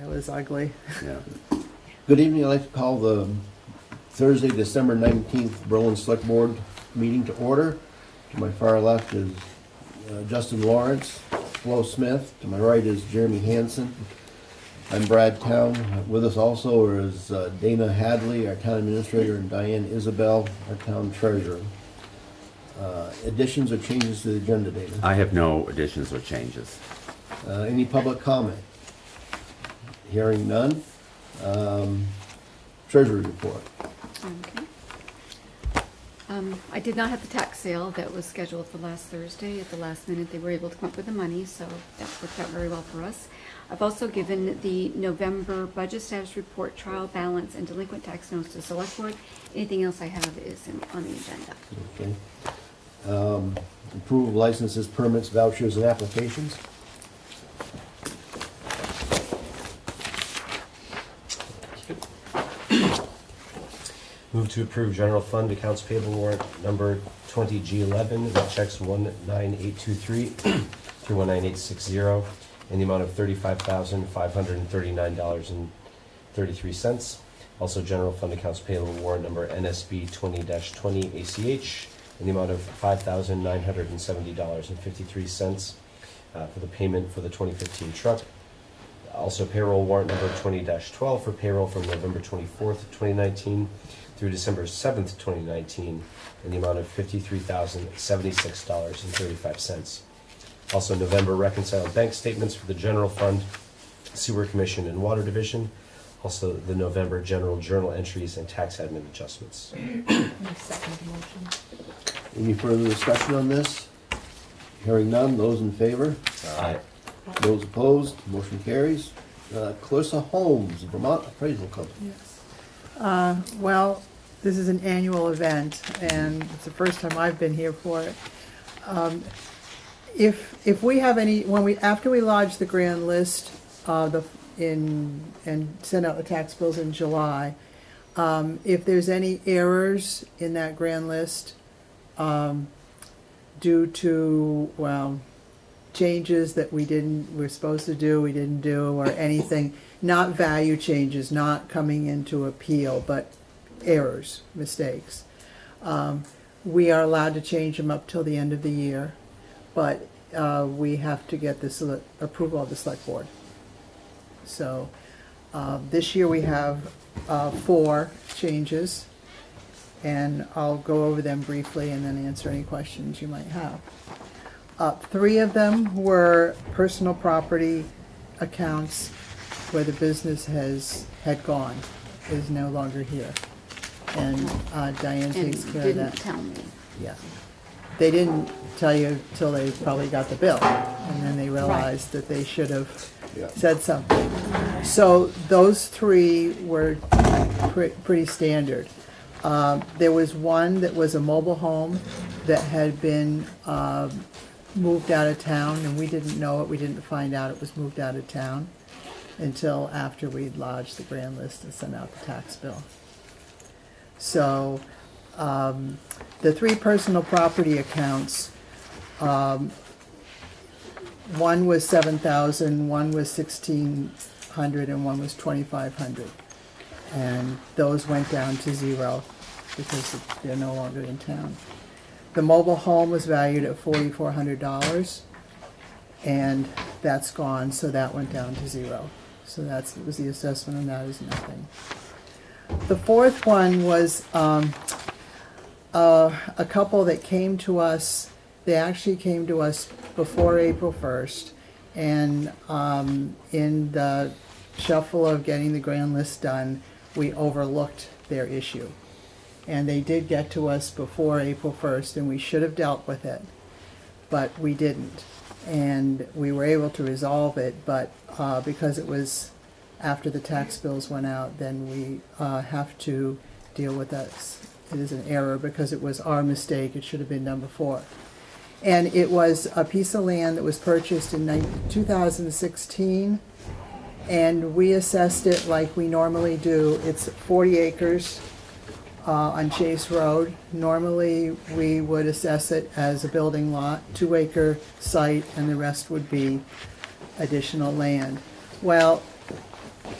It was ugly. Yeah. Good evening, I'd like to call the Thursday, December nineteenth Berlin Select Board meeting to order. To my far left is uh, Justin Lawrence, Flo Smith, to my right is Jeremy Hansen. I'm Brad Towne, with us also is uh, Dana Hadley, our town administrator, and Diane Isabel, our town treasurer. Uh, Additions or changes to the agenda, Dana? I have no additions or changes. Uh, Any public comment? Hearing none. Um, Treasury report. Okay. Um, I did not have the tax sale that was scheduled for last Thursday. At the last minute, they were able to come up with the money, so that worked out very well for us. I've also given the November budget status report, trial balance, and delinquent tax notes to select board. Anything else I have is in- on the agenda. Okay. Um, Approval of licenses, permits, vouchers, and applications. Move to approve general fund accounts payable warrant number twenty G eleven that checks one nine eight two three through one nine eight six zero in the amount of thirty-five thousand, five hundred and thirty-nine dollars and thirty-three cents. Also, general fund accounts payable warrant number NSB twenty twenty ACH in the amount of five thousand, nine hundred and seventy dollars and fifty-three cents uh, for the payment for the twenty fifteen truck. Also payroll warrant number twenty twelve for payroll from November twenty-fourth, twenty nineteen through December seventh, twenty nineteen, in the amount of fifty-three thousand, seventy-six dollars and thirty-five cents. Also November reconciled bank statements for the general fund, sewer commission and water division. Also the November general journal entries and tax admin adjustments. Any further discussion on this? Hearing none, those in favor? Aye. Those opposed, motion carries. Uh, Clarissa Holmes, Vermont Appraisal Company. Uh, Well, this is an annual event, and it's the first time I've been here for it. Um, If, if we have any, when we, after we lodge the grand list, uh, the, in, and send out the tax bills in July, um, if there's any errors in that grand list, um, due to, well, changes that we didn't, we're supposed to do, we didn't do, or anything, not value changes, not coming into appeal, but errors, mistakes. Um, We are allowed to change them up till the end of the year, but uh, we have to get sele- approval of the select board. So uh, this year we have uh, four changes, and I'll go over them briefly and then answer any questions you might have. Uh, Three of them were personal property accounts where the business has, had gone, is no longer here. And uh, Diane And takes care of didn't that. tell me. Yeah. They didn't tell you till they probably got the bill, and then they realized that they should have Yeah. said something. So those three were pre- pretty standard. Um, There was one that was a mobile home that had been um, moved out of town, and we didn't know it, we didn't find out it was moved out of town until after we'd lodged the grand list and sent out the tax bill. So, um, the three personal property accounts, um, one was seven thousand, one was sixteen hundred, and one was twenty-five hundred. And those went down to zero because they're no longer in town. The mobile home was valued at forty-four hundred dollars, and that's gone, so that went down to zero. So that's, was the assessment, and that is nothing. The fourth one was, um, uh, a couple that came to us, they actually came to us before April first. And, um, in the shuffle of getting the grand list done, we overlooked their issue. And they did get to us before April first, and we should have dealt with it, but we didn't. And we were able to resolve it, but, uh, because it was after the tax bills went out, then we, uh, have to deal with that. It is an error because it was our mistake, it should have been done before. And it was a piece of land that was purchased in two thousand sixteen, and we assessed it like we normally do. It's forty acres, uh, on Chase Road. Normally, we would assess it as a building lot, two acre site, and the rest would be additional land. Well,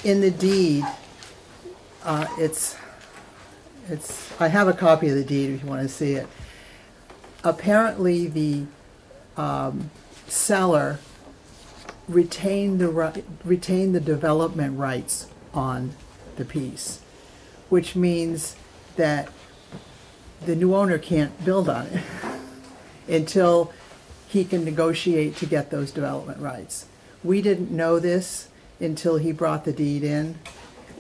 in the deed, uh, it's, it's, I have a copy of the deed if you want to see it. Apparently, the um, seller retained the, retained the development rights on the piece, which means that the new owner can't build on it until he can negotiate to get those development rights. We didn't know this until he brought the deed in,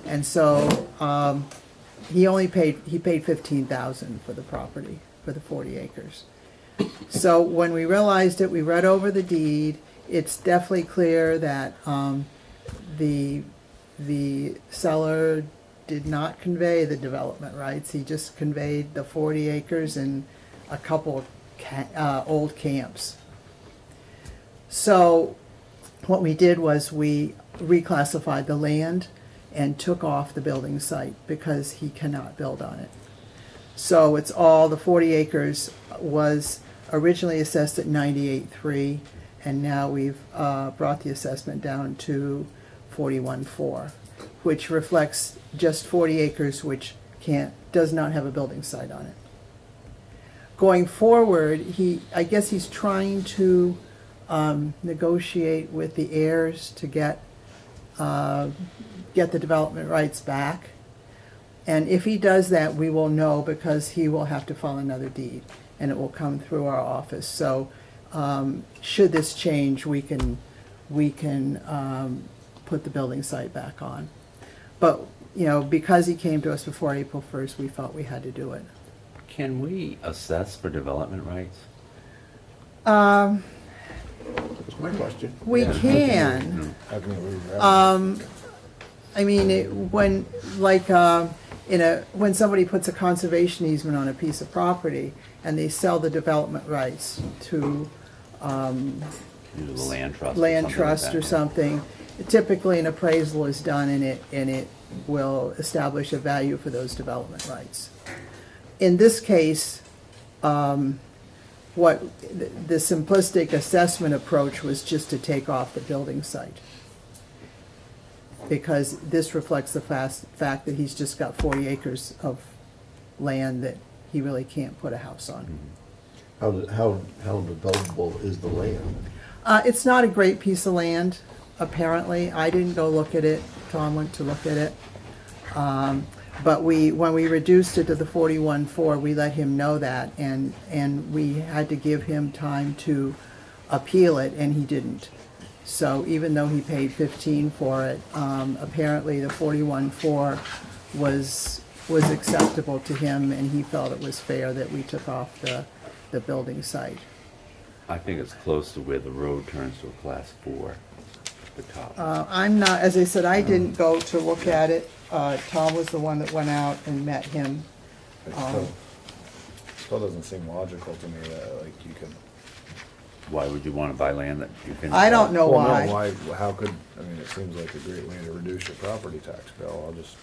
and so, um, he only paid, he paid fifteen thousand for the property, for the forty acres. So when we realized it, we read over the deed, it's definitely clear that, um, the, the seller did not convey the development rights, he just conveyed the forty acres and a couple ca- uh, old camps. So what we did was we reclassified the land and took off the building site because he cannot build on it. So it's all, the forty acres was originally assessed at 98.3, and now we've, uh, brought the assessment down to 41.4, which reflects just forty acres which can't, does not have a building site on it. Going forward, he, I guess he's trying to, um, negotiate with the heirs to get, uh, get the development rights back. And if he does that, we will know because he will have to file another deed and it will come through our office. So, um, should this change, we can, we can, um, put the building site back on. But, you know, because he came to us before April first, we felt we had to do it. Can we assess for development rights? Um, That's my question. we Yeah. can. How can we? Um, I mean, it, when, like, um, in a, when somebody puts a conservation easement on a piece of property and they sell the development rights to, um, the land trust? or land something trust or something, typically an appraisal is done and it, and it will establish a value for those development rights. In this case, um, what, the the simplistic assessment approach was just to take off the building site. Because this reflects the fast, fact that he's just got forty acres of land that he really can't put a house on. How, how, how developable is the land? Uh, it's not a great piece of land, apparently. I didn't go look at it. Tom went to look at it. Um, but we, when we reduced it to the forty-one four, we let him know that and, and we had to give him time to appeal it and he didn't. So even though he paid fifteen for it, um, apparently the forty-one four was, was acceptable to him and he felt it was fair that we took off the, the building site. I think it's close to where the road turns to a class four, the top. Uh, I'm not, as I said, I didn't go to look at it. Uh, Tom was the one that went out and met him. It um, still, still doesn't seem logical to me that, like, you could. Why would you want to buy land that you can? I don't know Well, why. no, why, how could, I mean, it seems like a great way to reduce your property tax bill, I'll just,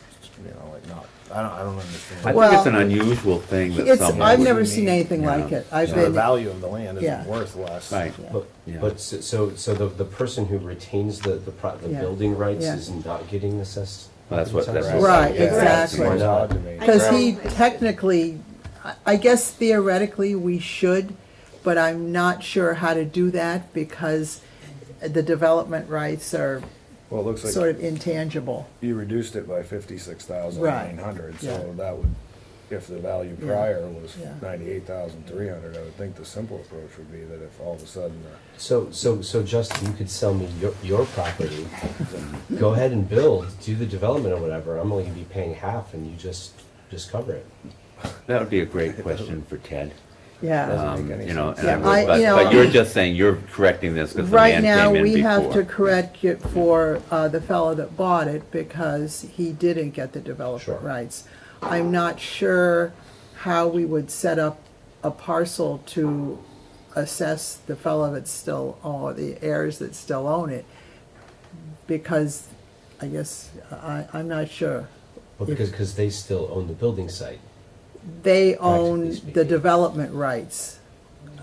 you know, like, not, I don't, I don't understand. I Well, think it's an unusual thing that It's, someone I've would- never seen anything Yeah. like it. I've So the been, value of the land Yeah. isn't worth less. Right. But, Yeah. but, s- so, so the, the person who retains the, the pro, the Yeah. building rights Yeah. is not getting assessed? Well, that's what- property that's tax? what- Right, Yeah, exactly. Seems odd to me. because he technically, I- I guess theoretically, we should, but I'm not sure how to do that because the development rights are Well, it looks sort like of intangible. you reduced it by fifty-six thousand nine hundred, Right, so yeah. that would, if the value Yeah, prior was yeah. ninety-eight thousand three hundred, I would think the simple approach would be that if all of a sudden the So, so, so Justin, you could sell me your, your property, go ahead and build, do the development or whatever, I'm only gonna be paying half and you just, just cover it. That would be a great question for Ted. Yeah. Doesn't make Um, any You know, sense. and I Yeah, would- I- but, you know- but you're just saying you're correcting this because the Right man now, came in we have to before. correct it for uh, the fellow that bought it because he didn't get the development Sure. rights. I'm not sure how we would set up a parcel to assess the fellow that's still, or the heirs that still own it. Because, I guess, I, I'm not sure. Well, because, because they still own the building site. They own Practically the speaking. development rights.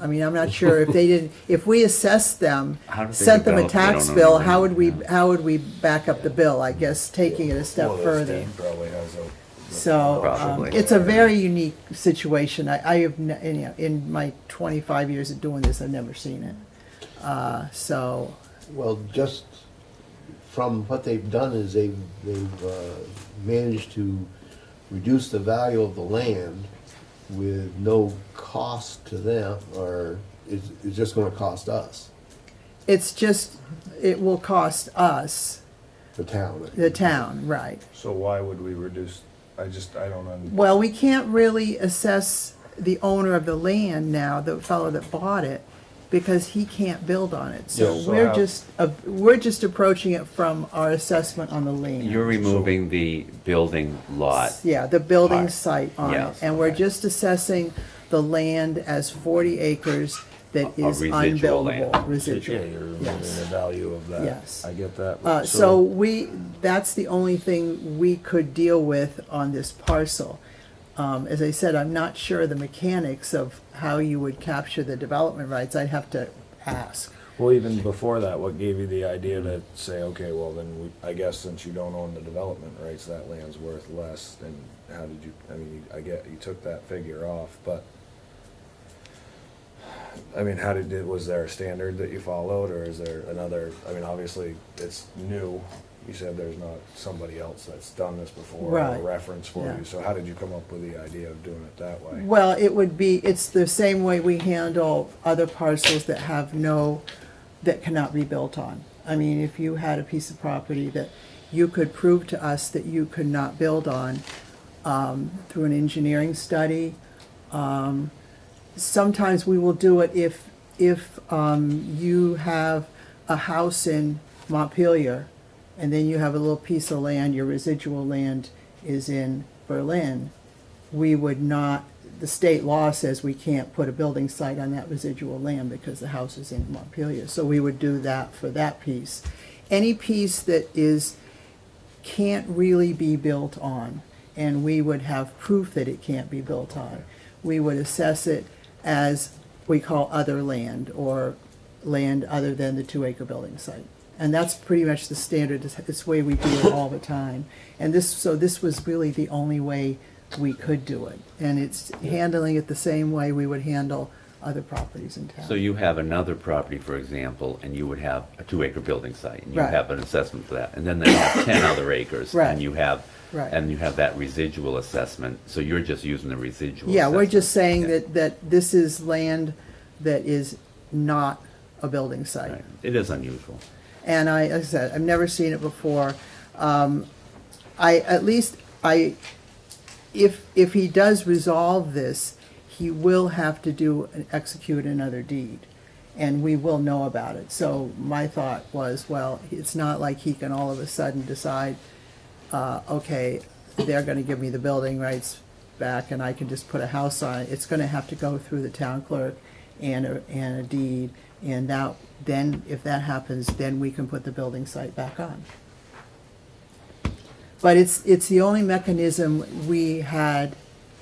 I mean, I'm not sure if they didn't, if we assessed them, How do they sent them a develop? They don't tax own bill, the how would we, yeah. how would we back up the bill? I guess taking it a step Well, the further. state Probably has a. So, um, Probably. it's a very unique situation. I, I have, ne- you know, in my twenty-five years of doing this, I've never seen it. Uh, so, Well, just from what they've done is they've, they've uh, managed to reduce the value of the land with no cost to them, or it's, it's just gonna cost us, it's just, it will cost us, the town. the town, right? So why would we reduce, I just, I don't understand. Well, we can't really assess the owner of the land now, the fellow that bought it, because he can't build on it. So Yeah, so we're how- just, uh, we're just approaching it from our assessment on the land. You're removing the building lot. Yeah, the building Part. site on it. Yes, And we're okay. just assessing the land as forty acres that A- a is residual land. unbuildable, Yeah, you're removing Yes. the value of that. Yes. I get that. Uh, so we, that's the only thing we could deal with on this parcel. Um, as I said, I'm not sure the mechanics of how you would capture the development rights. I'd have to ask. Well, even before that, what gave you the idea to say, okay, well, then we, I guess since you don't own the development rights, that land's worth less, and how did you, I mean, I get, you took that figure off, but, I mean, how did, it was there a standard that you followed, or is there another, I mean, obviously, it's new. You said there's not somebody else that's done this before, or a reference for Yeah. you, so how did you come up with the idea of doing it that way? Well, it would be, it's the same way we handle other parcels that have no, that cannot be built on. I mean, if you had a piece of property that you could prove to us that you could not build on, um, through an engineering study, um, sometimes we will do it if, if, um, you have a house in Montpelier, and then you have a little piece of land, your residual land is in Berlin, we would not, the state law says we can't put a building site on that residual land because the house is in Montpelier. So we would do that for that piece. Any piece that is, can't really be built on, and we would have proof that it can't be built on, we would assess it as we call other land, or land other than the two acre building site. And that's pretty much the standard, it's, it's the way we do it all the time. And this, so this was really the only way we could do it. And it's handling it the same way we would handle other properties in town. So you have another property, for example, and you would have a two acre building site, and you Right. have an assessment for that, and then they have ten other acres. Right. And you have, Right. and you have that residual assessment, so you're just using the residual. Yeah, we're just saying that, that this is land that is not a building site. Right. It is unusual. And I, I said, I've never seen it before. Um, I, at least, I, if, if he does resolve this, he will have to do, execute another deed. And we will know about it. So my thought was, well, it's not like he can all of a sudden decide, uh, okay, they're gonna give me the building rights back and I can just put a house on it. It's gonna have to go through the town clerk and a, and a deed. And that, then, if that happens, then we can put the building site back on. But it's, it's the only mechanism we had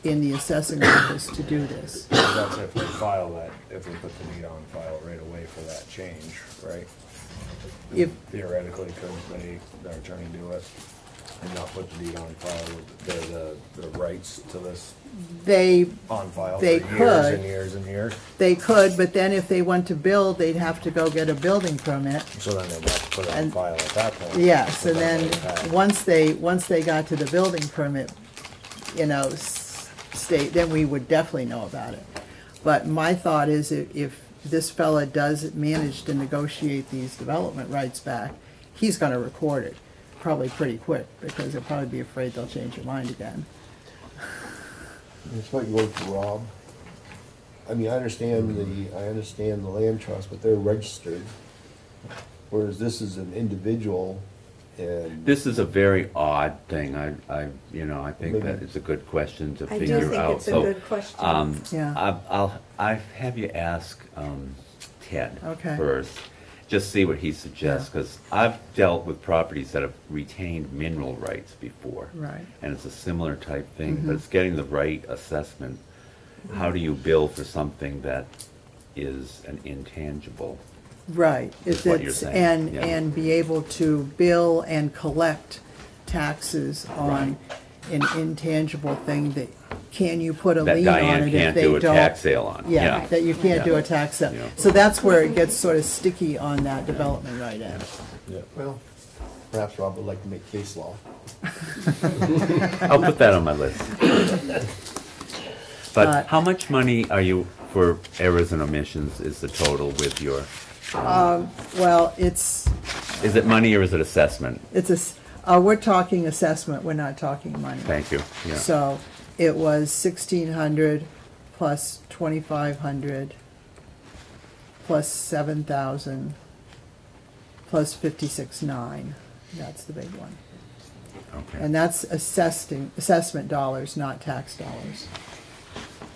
in the assessing office to do this. That's if we file that, if we put the deed on file right away for that change, right? If- Theoretically, could they, their attorney do it and not put the deed on file, the, the, the rights to this They, on file for They years could. and years and years? they could, but then if they want to build, they'd have to go get a building permit. So then they'd have to put it on And- file at that point. Yes, and then, once they, once they got to the building permit, you know, s- state, then we would definitely know about it. But my thought is if, if this fella does manage to negotiate these development rights back, he's gonna record it, probably pretty quick, because they'll probably be afraid they'll change their mind again. It's what you want to Rob. I mean, I understand the, I understand the land trust, but they're registered. Whereas this is an individual and. This is a very odd thing. I, I, you know, I think Maybe. that it's a good question to I do figure think out. it's a So, good question. um, Yeah. I- I'll, I have you ask, um, Ted Okay. first. Just see what he suggests, because I've dealt with properties that have retained mineral rights before. Right. And it's a similar type thing, Mhm. but it's getting the right assessment. How do you bill for something that is an intangible? Right, Is what you're saying, and, yeah. and be able to bill and collect taxes on an intangible thing that, can you put a That lien on Diane it if can't they do don't? a tax sale on, Yeah, yeah. that you can't do a tax sale. Yeah. So that's where it gets sort of sticky on that development right end. Yeah. Well, perhaps Rob would like to make case law. I'll put that on my list. Uh, But how much money are you, for errors and omissions, is the total with your, Well, it's, is it money or is it assessment? it's a, s- uh, we're talking assessment, we're not talking money. Thank you, yeah. So it was sixteen hundred plus twenty-five hundred plus seven thousand plus fifty-six nine. That's the big one. Okay. And that's assessing, assessment dollars, not tax dollars.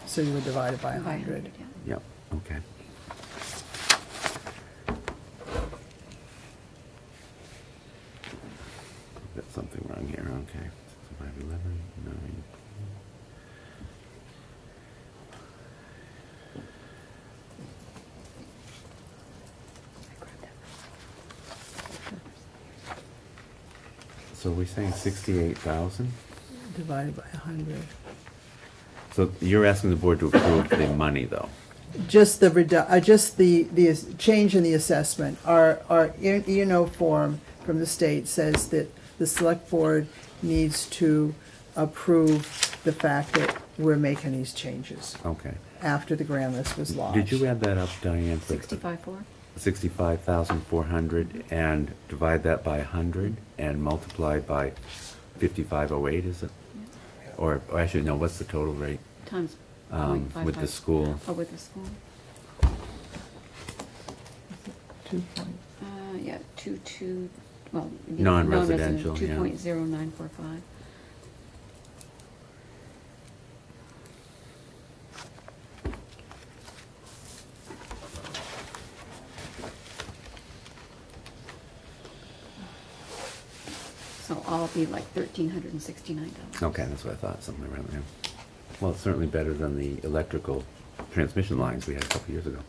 So you would divide it by a hundred. yeah. Yep, okay. Got something wrong here, okay. Sixty-five, eleven, nine. So we're saying sixty-eight thousand? Divided by a hundred. So you're asking the board to approve the money, though? Just the redu, uh, just the, the as- change in the assessment. Our, our E and O form from the state says that the select board needs to approve the fact that we're making these changes Okay. after the grand list was lodged. Did you add that up, Diane? for- Sixty-five four? Sixty-five thousand four hundred, and divide that by a hundred, and multiply by fifty-five oh eight, is it? Or, or actually, no, what's the total rate, Times um, point five with the five. school? Oh, with the school? Two point, Uh, yeah, two, two, well. Non-residential, Two yeah. point zero nine four five. So all be like thirteen hundred and sixty-nine dollars. Okay, that's what I thought, something around there. Well, it's certainly better than the electrical transmission lines we had a couple years ago.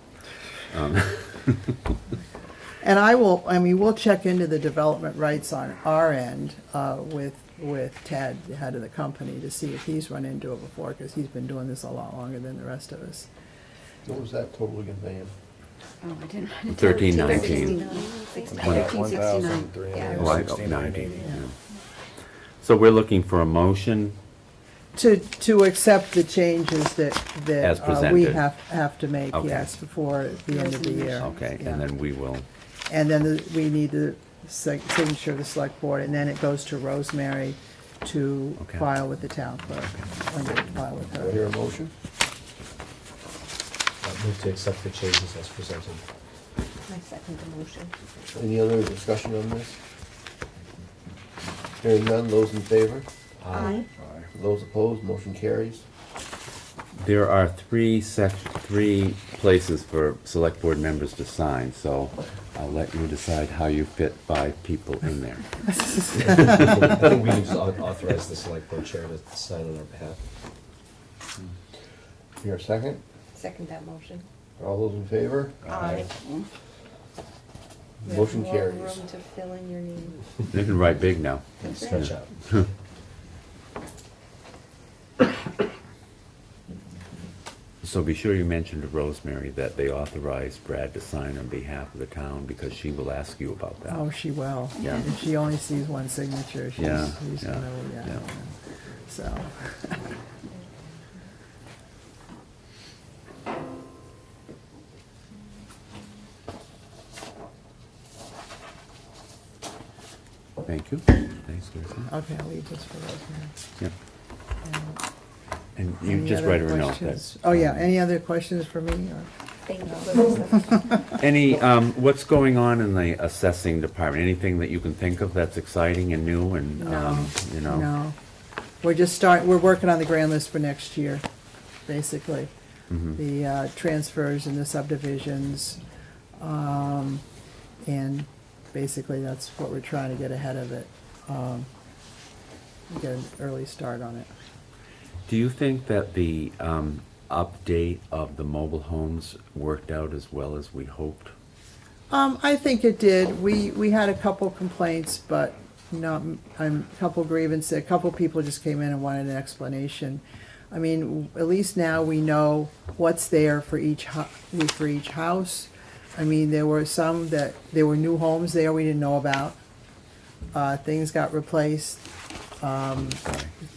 Um, And I will, I mean, we'll check into the development rights on our end, uh, with, with Ted, the head of the company, to see if he's run into it before, because he's been doing this a lot longer than the rest of us. What was that total again, Diane? Oh, I didn't. I didn't- 1319. Thirteen sixty-nine. Yeah. oh, I- 16, 90, 90. yeah. So we're looking for a motion, To, to accept the changes that, As that uh, we presented. have, have to make, Okay. yes, before the end of the year. okay, Yeah. and then we will, And then the- we need the sig- signature of the select board, and then it goes to Rosemary to Okay. file with the town clerk, when you file with Do I hear a motion? I'll Move to accept the changes as presented. I second the motion. Any other discussion on this? Hearing none, those in favor? Aye. Those opposed, motion carries. there are three sec, three places for select board members to sign, so I'll let you decide how you fit five people in there. I think we can just au- authorize the select board chair to sign on our behalf. Here, a second? Second that motion. All those in favor? Aye. You have Motion more carries. Room to fill in your name. You can write big now. Stretch out. So be sure you mention to Rosemary that they authorized Brad to sign on behalf of the town, because she will ask you about that. Oh, she will. Yeah. If she only sees one signature, she's, Yeah, she's yeah, gonna, yeah. yeah. So, Thank you. Thanks, Kirsten. okay, I'll leave this for Rosemary. Yep. And And you any just other write her a note that. Oh, yeah, any other questions for me, or? Thank you, Clarissa. Any, um, what's going on in the assessing department? Anything that you can think of that's exciting and new and, No, um, you know? no. We're just start, we're working on the grand list for next year, basically. Mhm. The uh, transfers and the subdivisions. Um, and basically that's what we're trying to get ahead of it. Um, get an early start on it. Do you think that the um, update of the mobile homes worked out as well as we hoped? Um, I think it did. We, we had a couple complaints, but not, um, a couple grievances, a couple people just came in and wanted an explanation. I mean, at least now we know what's there for each for each house. I mean, there were some that, there were new homes there we didn't know about. Uh, things got replaced, Sorry,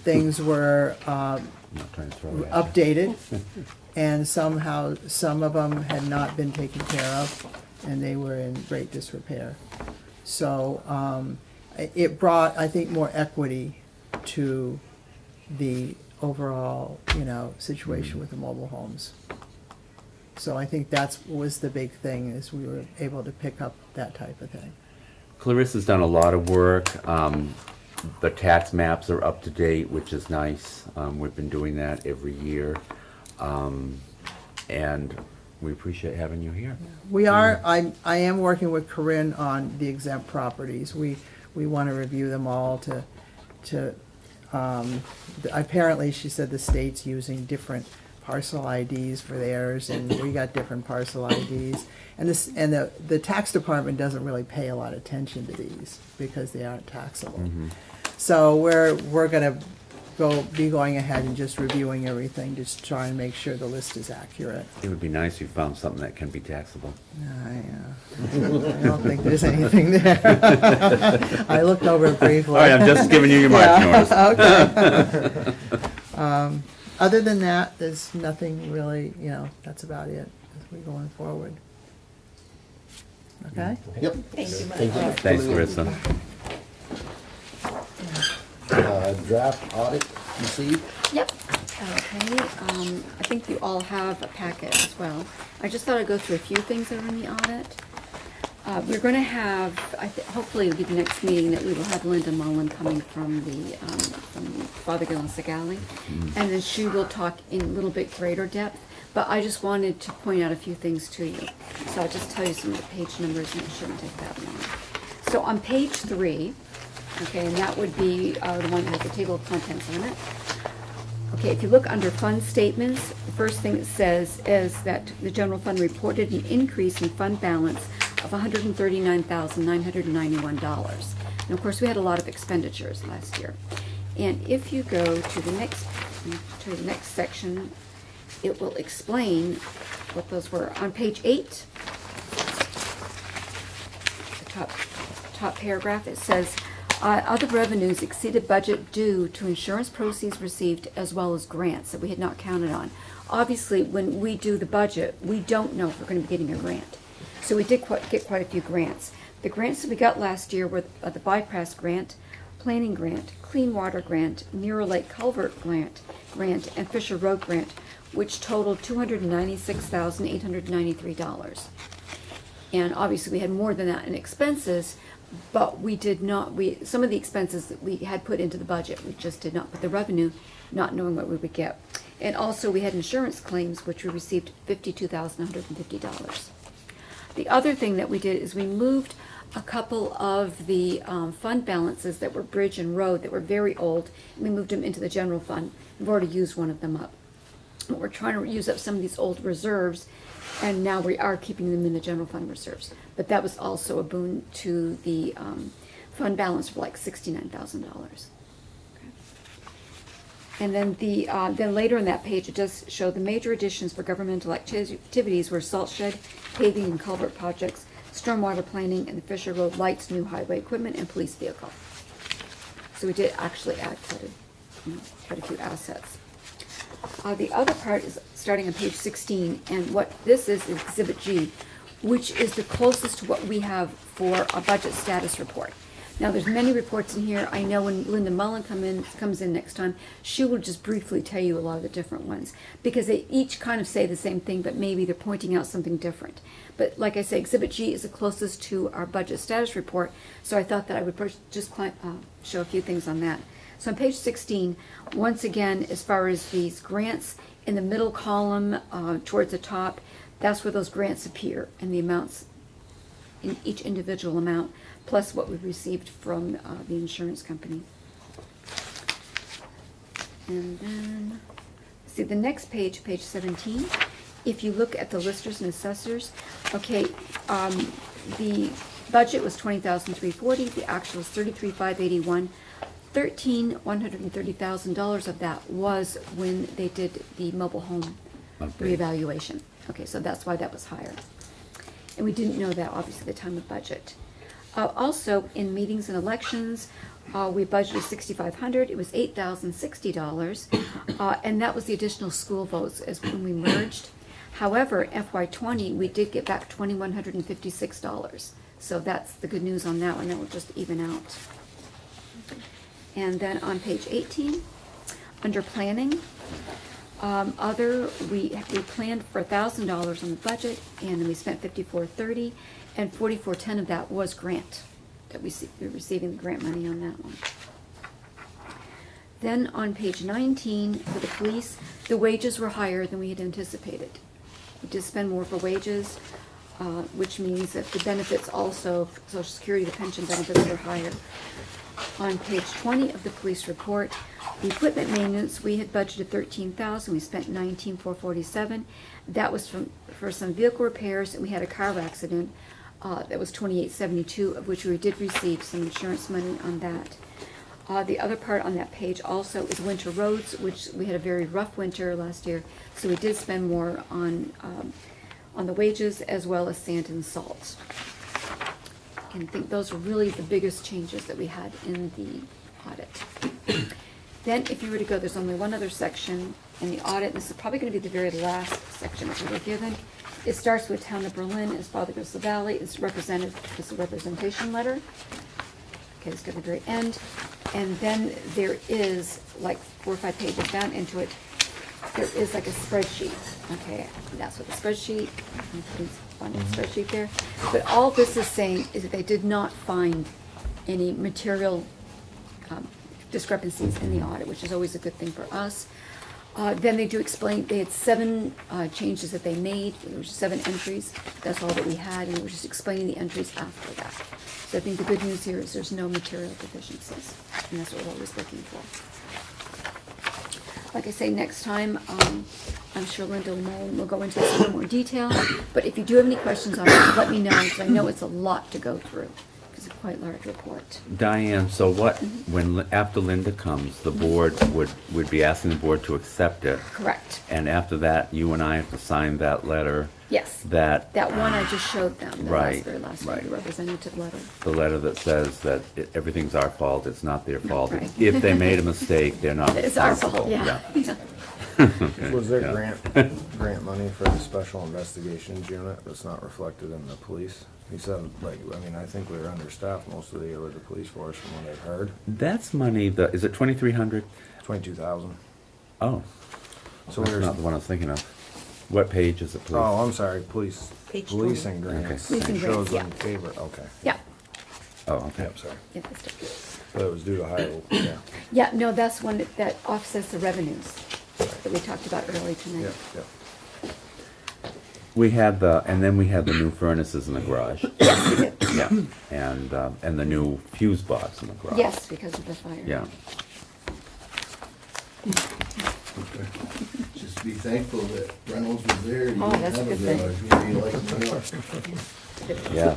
things were, um, I'm not trying to throw it at updated, and somehow, some of them had not been taken care of, and they were in great disrepair. So, um, i- it brought, I think, more equity to the overall, you know, situation with the mobile homes. So I think that's, was the big thing, is we were able to pick up that type of thing. Clarissa's done a lot of work. Um, the tax maps are up to date, which is nice. Um, we've been doing that every year. Um, and we appreciate having you here. We are, I, I am working with Corinne on the exempt properties. We, we want to review them all to, to, um, apparently, she said the state's using different parcel IDs for theirs, and we got different parcel IDs. And this, and the, the tax department doesn't really pay a lot of attention to these, because they aren't taxable. So we're, we're gonna go, be going ahead and just reviewing everything, just try and make sure the list is accurate. It would be nice if you found something that can be taxable. I, uh, I don't think there's anything there. I looked over it briefly. All right, I'm just giving you your marching orders. Okay. Um, Other than that, there's nothing really, you know, that's about it as we're going forward. Okay? Yep. Thank you, Thank you. Mike. Thanks, Clarissa. Uh, draft audit received. Yep. Okay, um, I think you all have a packet as well. I just thought I'd go through a few things that are in the audit. Uh, we're gonna have, I thi- hopefully it'll be the next meeting that we will have Linda Mullen coming from the, um, from Fothergill and Segale. And then she will talk in a little bit greater depth, but I just wanted to point out a few things to you. So I'll just tell you some of the page numbers and it shouldn't take that long. So on page three, okay, and that would be, uh, the one that has the table of contents on it. Okay, if you look under fund statements, the first thing it says is that the general fund reported an increase in fund balance of hundred and of course, we had a lot of expenditures last year. And if you go to the next, to the next section, it will explain what those were. On page eight, the top, top paragraph, it says, uh, other revenues exceeded budget due to insurance proceeds received as well as grants that we had not counted on. Obviously, when we do the budget, we don't know if we're gonna be getting a grant. So we did quite, get quite a few grants. The grants that we got last year were uh, the bypass grant, planning grant, clean water grant, Mirror Lake culvert grant, grant, and Fisher Road grant, which totaled $296,893. And obviously we had more than that in expenses, but we did not, we, some of the expenses that we had put into the budget, we just did not put the revenue, not knowing what we would get. And also we had insurance claims, which we received $52,150. The other thing that we did is we moved a couple of the um, fund balances that were bridge and road that were very old, we moved them into the general fund. We've already used one of them up. But we're trying to use up some of these old reserves, and now we are keeping them in the general fund reserves. But that was also a boon to the um, fund balance for like sixty-nine thousand dollars. And then the, uh, then later in that page, it does show the major additions for governmental acti- activities were salt shed, paving and culvert projects, stormwater planning, and the Fisher Road Lights, new highway equipment, and police vehicle. So we did actually add quite a, you know, quite a few assets. Uh, the other part is starting on page sixteen, and what this is, is Exhibit G, which is the closest to what we have for a budget status report. Now, there's many reports in here. I know when Linda Mullen come in, comes in next time, she will just briefly tell you a lot of the different ones. Because they each kind of say the same thing, but maybe they're pointing out something different. But like I say, Exhibit G is the closest to our budget status report, so I thought that I would just cli- uh, show a few things on that. So on page sixteen, once again, as far as these grants, in the middle column, uh, towards the top, that's where those grants appear and the amounts in each individual amount, plus what we received from uh, the insurance company. And then, see, the next page, page seventeen, if you look at the listers and assessors, okay, um, the budget was twenty thousand three forty, the actual is thirty-three five eighty-one. Thirteen, one hundred and thirty thousand dollars of that was when they did the mobile home Update. reevaluation. Okay, so that's why that was higher. And we didn't know that obviously at the time of budget. Uh, also, in meetings and elections, uh, we budgeted sixty-five hundred, it was eight thousand sixty dollars. Uh, and that was the additional school votes as when we merged. However, FY twenty, we did get back twenty-one hundred and fifty-six dollars. So that's the good news on that one, that will just even out. And then on page eighteen, under planning, um, other, we, we planned for thousand dollars on the budget, and then we spent fifty-four thirty, and forty-four ten of that was grant, that we see, we're receiving the grant money on that one. Then on page nineteen, for the police, the wages were higher than we had anticipated. We did spend more for wages, uh, which means that the benefits also, social security, the pension benefits were higher. On page twenty of the police report, the equipment maintenance, we had budgeted thirteen thousand, we spent nineteen four forty-seven. That was from, for some vehicle repairs, and we had a car accident, uh, that was twenty-eight seventy-two, of which we did receive some insurance money on that. Uh, the other part on that page also is winter roads, which we had a very rough winter last year, so we did spend more on, um, on the wages as well as sand and salt. And I think those were really the biggest changes that we had in the audit. Then if you were to go, there's only one other section in the audit, and this is probably gonna be the very last section that we were given. It starts with Town of Berlin, as Father goes to the Valley, it's represented, it's a representation letter. Okay, let's go to the very end. And then there is, like, four or five pages down into it, there is like a spreadsheet, okay? That's what the spreadsheet, I'm putting on the spreadsheet there. But all this is saying is that they did not find any material um, discrepancies in the audit, which is always a good thing for us. Uh, Then they do explain, they had seven uh, changes that they made, there was seven entries, that's all that we had, and we were just explaining the entries after that. So I think the good news here is there's no material deficiencies, and that's what we're always looking for. Like I say, next time, um, I'm sure Linda Mullen will go into this in more detail, but if you do have any questions on it, let me know, because I know it's a lot to go through, it's a quite large report. Diane, so what, mm-hmm. when, after Linda comes, the mm-hmm. board would, would be asking the board to accept it? Correct, And after that, you and I have to sign that letter, yes. that, That one I just showed them, the last, Right, very last one, the right. representative letter. the letter that says that it- everything's our fault, it's not their fault. Right. If they made a mistake, they're not It's our responsible. fault, yeah. Yeah. Okay, Was there yeah. grant, grant money for the special investigations unit that's not reflected in the police? He said, like, I mean, I think we were understaffed most of the year with the police force from what I've heard. That's money, the, is it twenty-three hundred? Twenty-two thousand. Oh, So that's were, not the one I was thinking of. What page is it, please? oh, I'm sorry, police, Page policing 20. grants. Policing Shows grants, in yeah. favor, okay. Yeah, Oh, okay. Yep, sorry. yeah, that's it. But it was due to higher, yeah, Yeah, no, that's one that- that offsets the revenues that we talked about earlier yeah, tonight. yeah. We had the, and then we had the new furnaces in the garage. Yes, we did. Yeah, and, um, and the new fuse box in the garage. Yes, because of the fire. Yeah. Just be thankful that Reynolds was there. You Oh, didn't that's a have good garage. thing. Uh, Maybe like me up. Yes.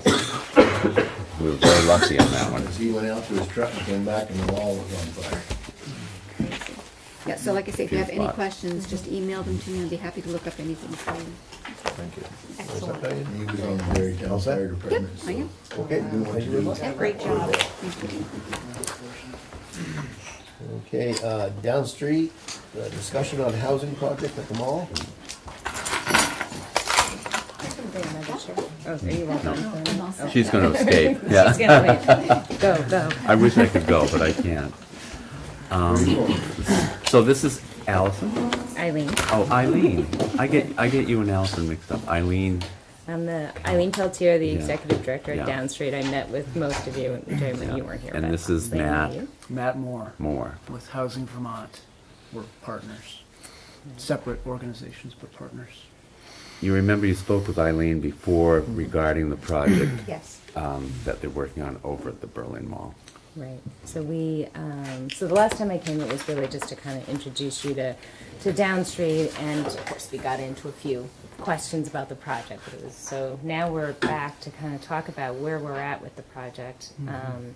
We were very lucky on that one. As he went out to his truck and came back and the wall was on fire. Yeah, so like I say, if you have any Fuse questions, just email them to me, I'd be happy to look up anything for you. Thank you. Excellent. He was on the Barre Town Fire Department. I am. Okay, do what you do. Yeah, Great job. Thank you. Okay, uh, Downstreet, uh, discussion on housing project at the mall. Oh, are you welcome. She's gonna escape, She's yeah. gonna leave. Go, go. I wish I could go, but I can't. Um, so this is Allison? Eileen. Oh, Eileen. I get, I get you and Allison mixed up. Eileen, I'm the Eileen Peltier, the Yeah. executive director Yeah. at Downstreet. I met with most of you during when you weren't here. And but this is Eileen, Matt. you? Matt Moore Moore. with Housing Vermont. We're partners. Separate organizations, but partners. you remember you spoke with Eileen before regarding the project Yes. um, that they're working on over at the Berlin Mall. Right. So we, um, so the last time I came, it was really just to kind of introduce you to, to Downstreet, and of course, we got into a few questions about the project. It was, so now we're back to kind of talk about where we're at with the project, um,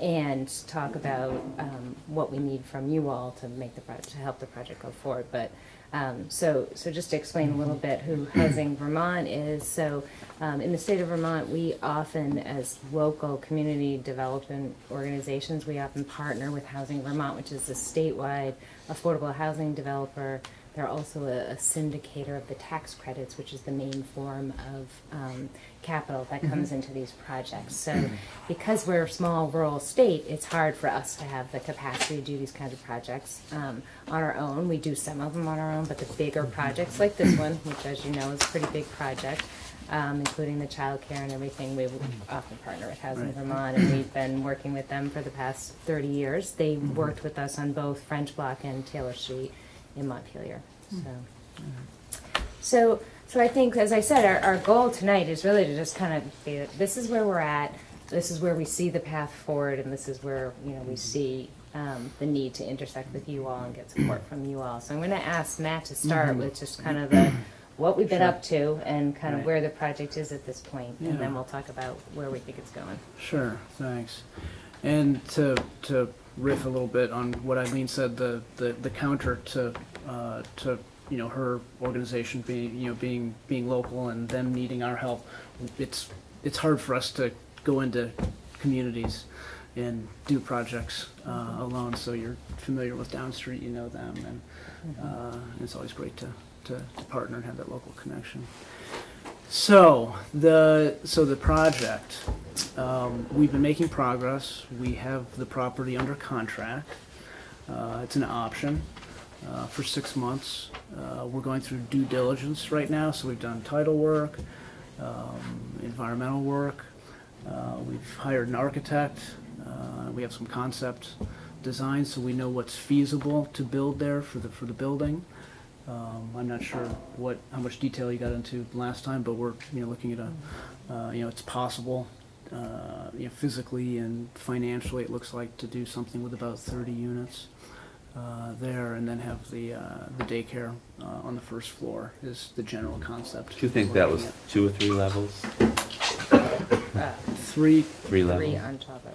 and talk about um, what we need from you all to make the project, to help the project go forward. But um, so, so just to explain a little bit who Housing Vermont is. So, um, in the state of Vermont, we often, as local community development organizations, we often partner with Housing Vermont, which is a statewide affordable housing developer. They're also a, a syndicator of the tax credits, which is the main form of um, capital that comes into these projects. So, because we're a small rural state, it's hard for us to have the capacity to do these kinds of projects um, on our own. We do some of them on our own, but the bigger projects like this one, which, as you know, is a pretty big project, um, including the childcare and everything, we often partner with Housing Right. Vermont, and we've been working with them for the past 30 years. They worked with us on both French Block and Taylor Street in Montpelier. Hmm. So. So, so I think, as I said, our, our goal tonight is really to just kind of be, this is where we're at, this is where we see the path forward, and this is where, you know, we hmm. see um, the need to intersect with you all and get support from you all. So I'm going to ask Matt to start mm-hmm. with just kind of the, what we've been Sure. up to and kind of Right. where the project is at this point, and Yeah. then we'll talk about where we think it's going. Sure, thanks. And to, to riff a little bit on what Eileen said, the, the, the counter to, uh, to, you know, her organization being, you know, being, being local and them needing our help, it's, it's hard for us to go into communities and do projects, uh, alone, so you're familiar with Downstreet, you know them, and, uh, it's always great to, to, to partner and have that local connection. So the so the project, um, we've been making progress. We have the property under contract. Uh, it's an option uh, for six months. Uh, we're going through due diligence right now, so we've done title work, um, environmental work. Uh, we've hired an architect. Uh, we have some concept designs, so we know what's feasible to build there for the for the building. Um, I'm not sure what, how much detail you got into last time, but we're, you know, looking at a, uh, you know, it's possible, uh, you know, physically and financially, it looks like to do something with about thirty units, uh, there, and then have the, uh, the daycare, uh, on the first floor is the general concept. Do you think that was two or three levels? Uh, Three, Three Three levels? on top of,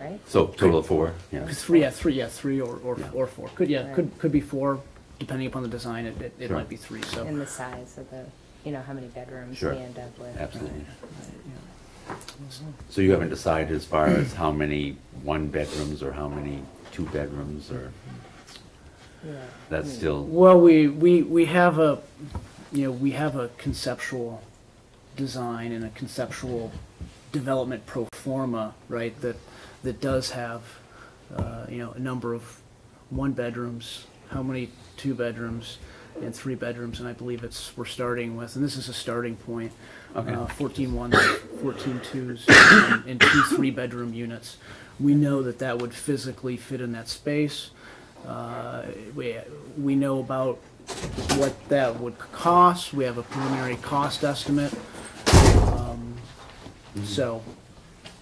right? So total of four, yeah. three, yeah, three, yeah, three or, or, Yeah. or four. Could, yeah, could, could be four, depending upon the design, it, it, it Sure. might be three, so. And the size of the, you know, how many bedrooms Sure. we end up with. Absolutely. yeah. So you haven't decided as far as how many one bedrooms or how many two bedrooms or, Yeah. that's still, Well, we, we, we have a, you know, we have a conceptual design and a conceptual development pro forma, right, that, that does have, uh, you know, a number of one bedrooms, how many two bedrooms, and three bedrooms, and I believe it's, we're starting with, and this is a starting point. Okay. uh, 14 ones, 14 twos, and, and two three-bedroom units. We know that that would physically fit in that space. Uh, we, we know about what that would cost. We have a preliminary cost estimate. Um, So,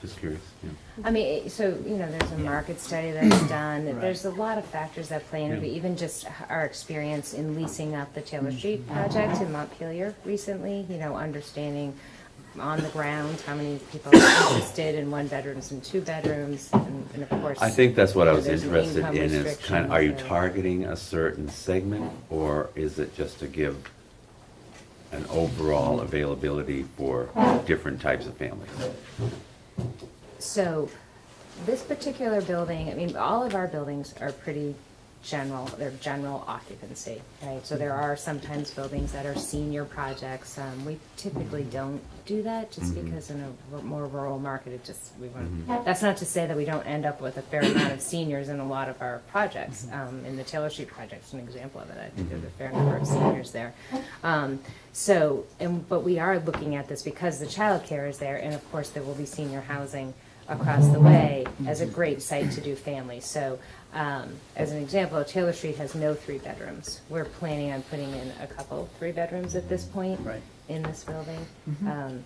just curious, yeah. I mean, so, you know, there's a market study that's done, Right. there's a lot of factors that play into it, even just our experience in leasing up the Taylor mm-hmm. Street project in Montpelier recently, you know, understanding on the ground how many people are interested in one bedrooms and two bedrooms, and and of course. I think that's what I was interested in is kind of, are you targeting a certain segment or is it just to give an overall availability for different types of families? So, this particular building, I mean, all of our buildings are pretty general, they're general occupancy, right? So there are sometimes buildings that are senior projects. Um, we typically don't do that just because in a r- more rural market, it just, we want, that's not to say that we don't end up with a fair amount of seniors in a lot of our projects. Um, in the Taylor Street project's an example of it. I think there's a fair number of seniors there. Um, so, and, but we are looking at this because the childcare is there, and of course, there will be senior housing across the way as a great site to do families. So, um, as an example, Taylor Street has no three bedrooms. We're planning on putting in a couple three bedrooms at this point Right. in this building. Um,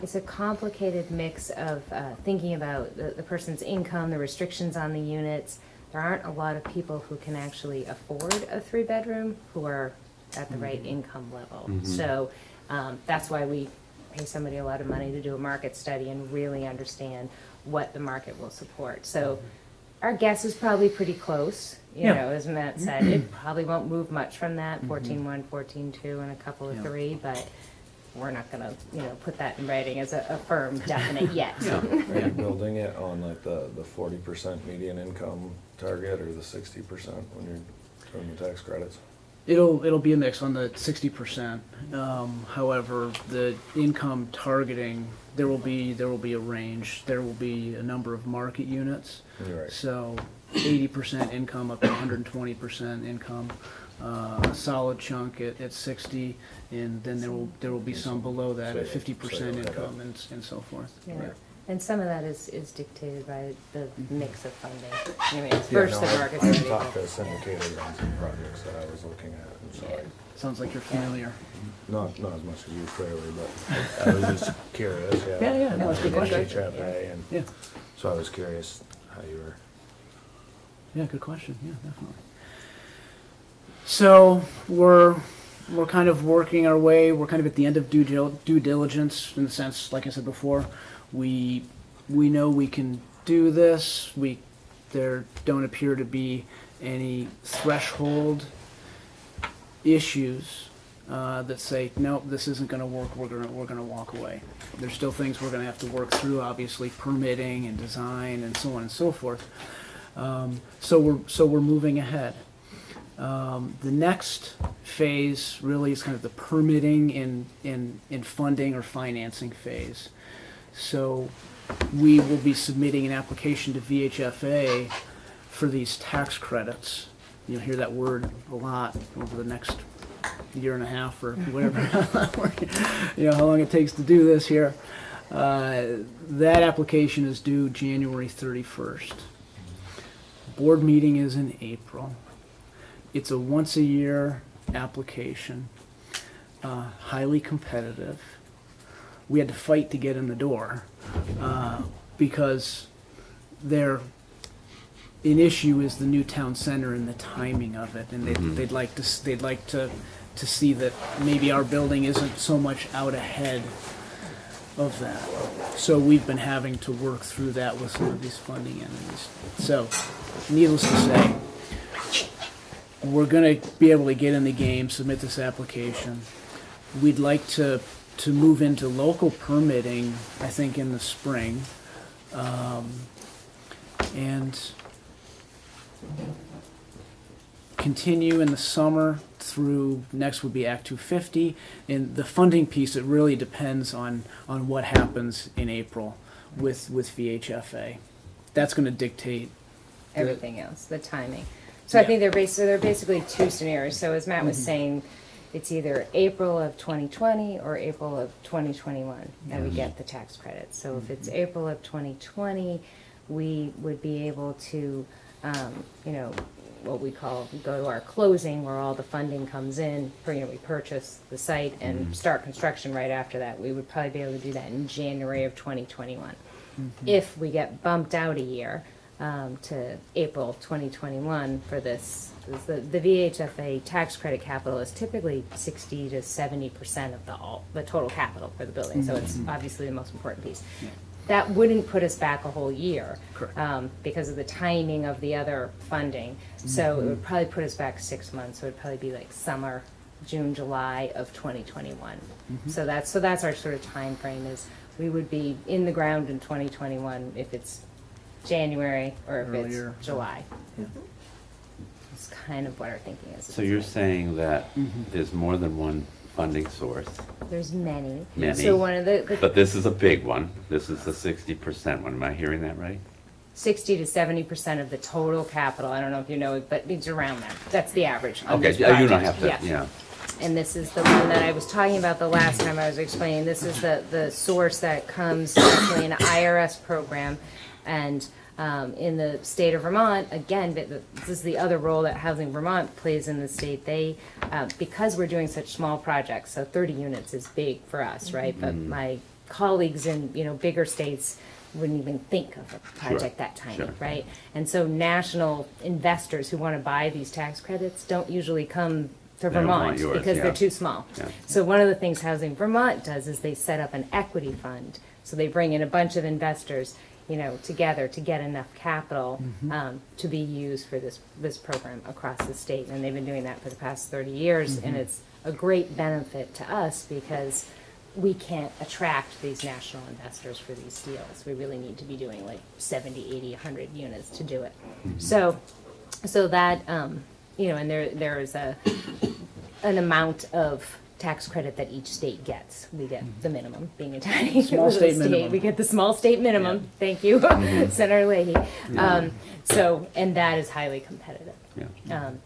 It's a complicated mix of uh, thinking about the, the person's income, the restrictions on the units. There aren't a lot of people who can actually afford a three-bedroom who are at the right mm-hmm. income level. Mm-hmm. So um, that's why we pay somebody a lot of money to do a market study and really understand what the market will support. So mm-hmm. our guess is probably pretty close, you Yeah. know, as Matt said. It probably won't move much from that, fourteen-one, fourteen-two, and a couple of Yeah. three, but we're not gonna, you know, put that in writing as a, a firm definite yet. Yeah, Are yeah. you building it on like the, the forty percent median income target or the sixty percent when you're doing the tax credits? It'll, it'll be a mix on the sixty percent. Um, however, the income targeting, there will be, there will be a range. There will be a number of market units. Right. So eighty percent income up to hundred and twenty percent income. Uh, a solid chunk at, at sixty, and then there will, there will be some below that at fifty percent so you'll have income and, and so forth. Yeah. Right. And some of that is, is dictated by the mm-hmm. mix of funding. I mean, it's Yeah, first no, the I- market's I ready. talked but- to syndicators on some projects that I was looking at, I'm sorry. Sounds like you're familiar. Mm-hmm. Not, not as much as you clearly, but I was just curious, yeah. Yeah, yeah, no, it's a good question. HFA, and Yeah, so I was curious how you were. yeah, good question, yeah, definitely. So, we're, we're kind of working our way, we're kind of at the end of due dil- due diligence, in the sense, like I said before, we, we know we can do this, we, there don't appear to be any threshold issues uh, that say, no, this isn't gonna work, we're gonna, we're gonna walk away. There's still things we're gonna have to work through, obviously permitting and design and so on and so forth. Um, So we're, so we're moving ahead. Um, The next phase really is kind of the permitting and, and, and funding or financing phase. So we will be submitting an application to VHFA for these tax credits. You'll hear that word a lot over the next year and a half or whatever, you know, how long it takes to do this here. Uh, That application is due January 31st. Board meeting is in April. It's a once-a-year application, uh, highly competitive. We had to fight to get in the door uh, because there, an issue is the new town center and the timing of it, and they'd, they'd like to, they'd like to, to see that maybe our building isn't so much out ahead of that. So we've been having to work through that with some of these funding entities. So, needless to say, we're gonna be able to get in the game, submit this application. We'd like to, to move into local permitting, I think, in the spring. Um, and continue in the summer through, next would be Act two fifty. And the funding piece, it really depends on, on what happens in April with, with VHFA. That's gonna dictate the- everything else, the timing. So I Yeah. think they're bas- so they're basically two scenarios. So as Matt was saying, it's either April of 2020 or April of 2021 that we mm-hmm. get the tax credit. So if it's mm-hmm. April of 2020, we would be able to, um, you know, what we call, go to our closing where all the funding comes in, for, you know, we purchase the site and mm-hmm. start construction right after that. We would probably be able to do that in January of 2021. If we get bumped out a year, um, to April 2021 for this. is The, the VHFA tax credit capital is typically 60 to 70 percent of the all, the total capital for the building, so it's obviously the most important piece. That wouldn't put us back a whole year. Correct. um, Because of the timing of the other funding, so it would probably put us back six months, so it'd probably be like summer, June, July of 2021. So that's, so that's our sort of time frame. is we would be in the ground in 2021 if it's January or if Earlier. it's July. It's kind of what our thinking is. So you're saying that mm-hmm. there's more than one funding source, There's many. Many. So one of the, the but this is a big one. This is the sixty percent one. Am I hearing that right? 60 to 70 percent of the total capital, I don't know if you know, it, but it's around that. That's the average on Okay, this yeah, you don't project. have to, yeah. and this is the one that I was talking about the last time I was explaining. This is the, the source that comes actually in an IRS program. And um, in the state of Vermont, again, but this is the other role that Housing Vermont plays in the state. They, uh, because we're doing such small projects, so 30 units is big for us, right? But my colleagues in, you know, bigger states wouldn't even think of a project that tiny, sure. right? And so national investors who want to buy these tax credits don't usually come to They don't want Vermont yours, because yeah. they're too small. Yeah. So one of the things Housing Vermont does is they set up an equity fund. So they bring in a bunch of investors, you know, together to get enough capital Mm-hmm. um, to be used for this, this program across the state. And they've been doing that for the past thirty years, Mm-hmm. and it's a great benefit to us because we can't attract these national investors for these deals. We really need to be doing like 70, 80, 100 units to do it. So, so that, um, you know, and there, there is a, an amount of tax credit that each state gets. We get the minimum, being a tiny Small little state minimum. We get the small state minimum. Thank you, Senator Leahy. Um, so, and that is highly competitive. Yeah. Um,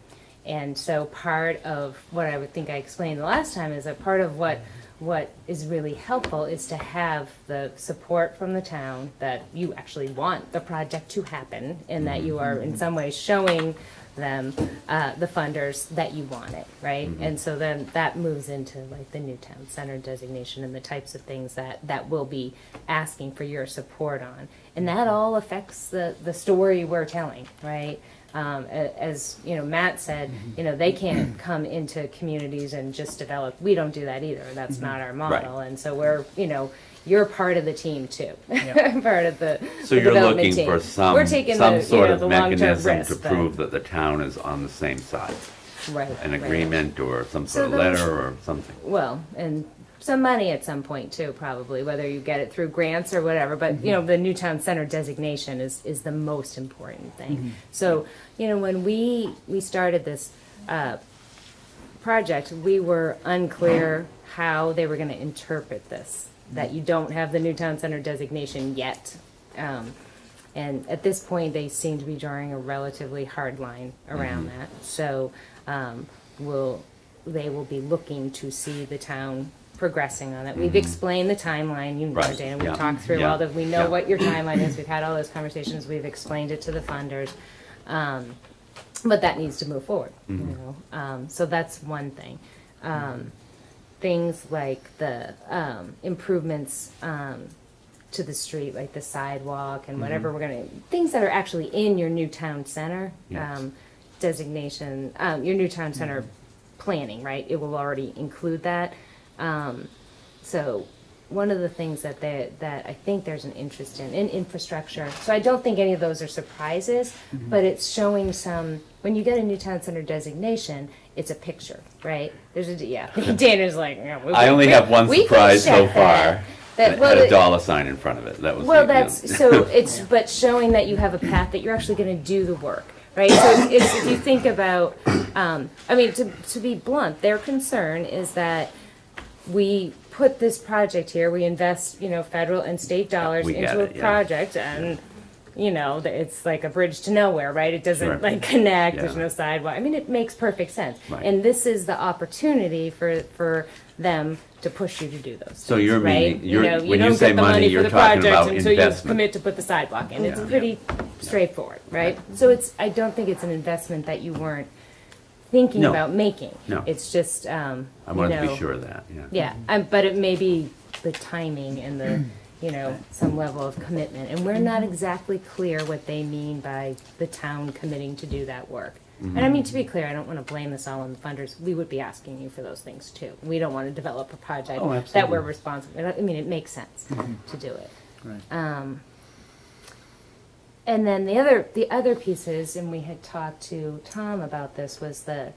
and so part of what I would think I explained the last time is that part of what what is really helpful is to have the support from the town that you actually want the project to happen and that you are in some way showing them uh, the funders that you want it right and so then that moves into like the new town center designation and the types of things that that will be asking for your support on. And that all affects the the story we're telling right? Um, as you know, Matt said, you know, they can't come into communities and just develop. We don't do that either. That's not our model. And so we're, you know, you're part of the team too, part of the. So the you're development looking team. for some, We're taking some the, sort you know, of the mechanism risk, to but- prove that the town is on the same side. right, An right. agreement or some So sort of those- letter or something. Well, and some money at some point too, probably, whether you get it through grants or whatever. But you know, mm-hmm. the new town center designation is is the most important thing. Mm-hmm. So you know, when we we started this uh, project, we were unclear uh-huh. how they were going to interpret this. That you don't have the new town center designation yet. Um, and at this point, they seem to be drawing a relatively hard line around that. So, um, will, they will be looking to see the town progressing on that. We've explained the timeline, you know, Right, Dana, we've talked through yeah, all the, we know yeah. what your timeline is, we've had all those conversations, we've explained it to the funders. Um, but that needs to move forward, you know, um, so that's one thing. Um, things like the, um, improvements, um, to the street, like the sidewalk and whatever we're gonna, things that are actually in your new town center, Yes. um, designation, um, your new town center planning, right? It will already include that. Um, so one of the things that they, that I think there's an interest in, in infrastructure. So I don't think any of those are surprises, but it's showing some, when you get a new town center designation, it's a picture, right? There's a, yeah, Dana's like, yeah, we- I only we- have one we surprise so far. That- well, had a dollar sign in front of it. That was. well, the, you know, that's so it's but showing that you have a path that you're actually going to do the work, right? So it's, if you think about, um, I mean, to to be blunt, their concern is that we put this project here, we invest, you know, federal and state dollars we into a it, yeah. project, and you know, that it's like a bridge to nowhere, right? It doesn't Sure. like connect. There's no sidewalk. I mean, it makes perfect sense, Right. and this is the opportunity for for them to push you to do those. So things, you're right? meaning- you're- know, when you don't say get the money, money you're for the talking project about until you commit to put the sidewalk in. It's Yeah. pretty straightforward, right? So it's I don't think it's an investment that you weren't thinking No. about making. No. It's just um, I wanted you to be sure of that. Yeah. Yeah, um, but it may be the timing and the you know some level of commitment, and we're not exactly clear what they mean by the town committing to do that work. And I mean to be mm-hmm. clear, I don't want to blame this all on the funders. We would be asking you for those things too. We don't want to develop a project Oh, that we're responsible. I mean, it makes sense mm-hmm. to do it. Right. Um, and then the other the other pieces, and we had talked to Tom about this, was the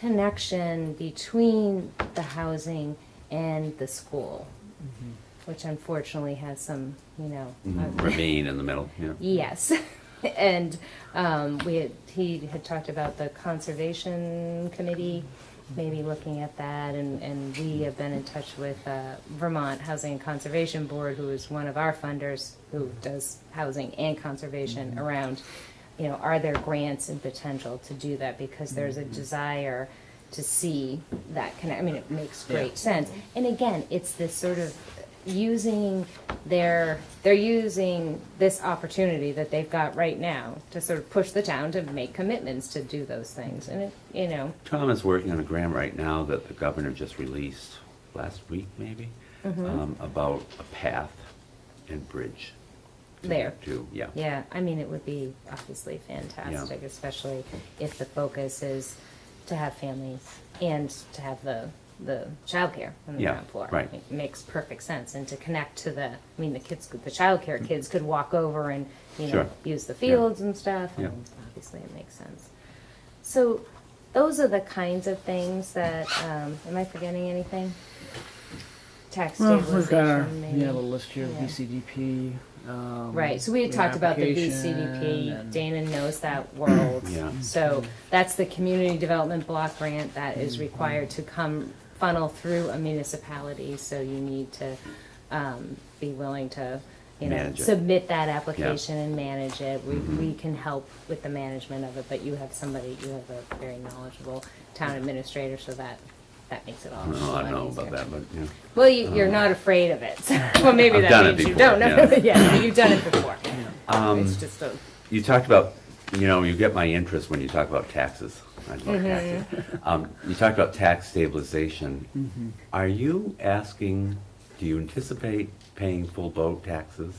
connection between the housing and the school, mm-hmm. Which unfortunately has some, you know, Mhm. uh, Ravine in the middle. Yeah. Yes, and um, we had, he had talked about the conservation committee, maybe looking at that, and, and we have been in touch with uh, Vermont Housing and Conservation Board, who is one of our funders who does housing and conservation around, you know, are there grants and potential to do that because there's a desire to see that connect, I mean, it makes great sense. And again, it's this sort of using their, they're using this opportunity that they've got right now to sort of push the town to make commitments to do those things, and it, you know, Tom is working on a grant right now that the governor just released last week, maybe, Mm-hmm. um, about a path and bridge. to There. too yeah. Yeah, I mean, it would be obviously fantastic, especially if the focus is to have families and to have the, the childcare on the Yeah, ground floor. right. It makes perfect sense, and to connect to the, I mean, the kids, the childcare kids could walk over and, you know, Sure. use the fields and stuff, Yeah. and obviously it makes sense. So, those are the kinds of things that, um, am I forgetting anything? Tax Well, we've got our, stabilization, maybe? yeah, little list here, Yeah. VCDP. um, Right, so we had talked about the application VCDP, and- Dana knows that world. Yeah. So that's the community development block grant that is Mm-hmm. required to come funnel through a municipality, so you need to, um, be willing to, you know, Manage it. submit that application and manage it. We, Mhm. we can help with the management of it, but you have somebody, you have a very knowledgeable town administrator, so that, that makes it all a don't I lot don't know about easier. that, but, yeah. Well, you, you're not afraid of it, well, maybe I've that it means you before, don't know, yeah. yeah, you've done it before. Um, It's just a, You talked about, you know, you get my interest when you talk about taxes. I love Mm-hmm. taxes. Um, you talked about tax stabilization. Mm-hmm. Are you asking, do you anticipate paying full boat taxes?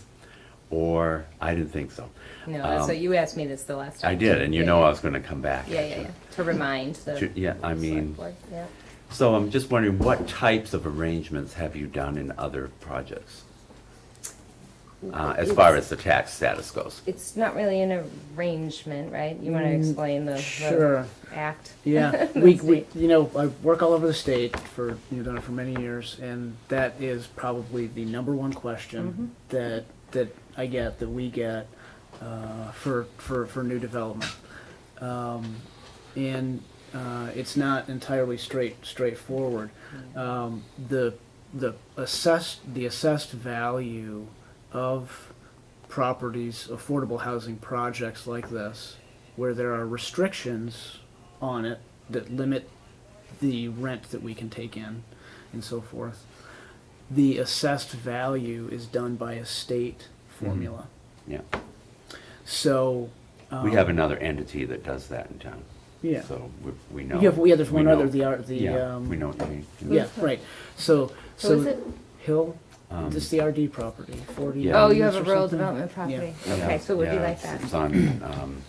Or, I didn't think so. no, that's Um, what, you asked me this the last time. I did, and you Yeah, know yeah. I was gonna come back. Yeah, yeah, yeah, to remind the. Ju- yeah, I mean- Yeah. So I'm just wondering, what types of arrangements have you done in other projects? Uh, as far as the tax status goes? It's not really an arrangement, right? You wanna Mm, explain the, the Sure. act? Yeah, we, we, you know, I work all over the state for, you know, done it for many years, and that is probably the number one question that, that I get, that we get, uh, for, for, for new development. Um, and, uh, it's not entirely straight, straightforward. Um, the, the assessed, the assessed value of properties, affordable housing projects like this, where there are restrictions on it that limit the rent that we can take in and so forth. The assessed value is done by a state formula. Yeah. So. We um, have another entity that does that in town. Yeah. So we, we know. Yeah, yeah, there's we one know- other, the, R- the, Yeah, um. we know what you mean. Yeah, right. So, Who is so it? Hill, Um, this is the RD property, forty. Yeah. Oh, you have a rural development property? yeah, Okay, so it would be yeah, like that. It's on, um,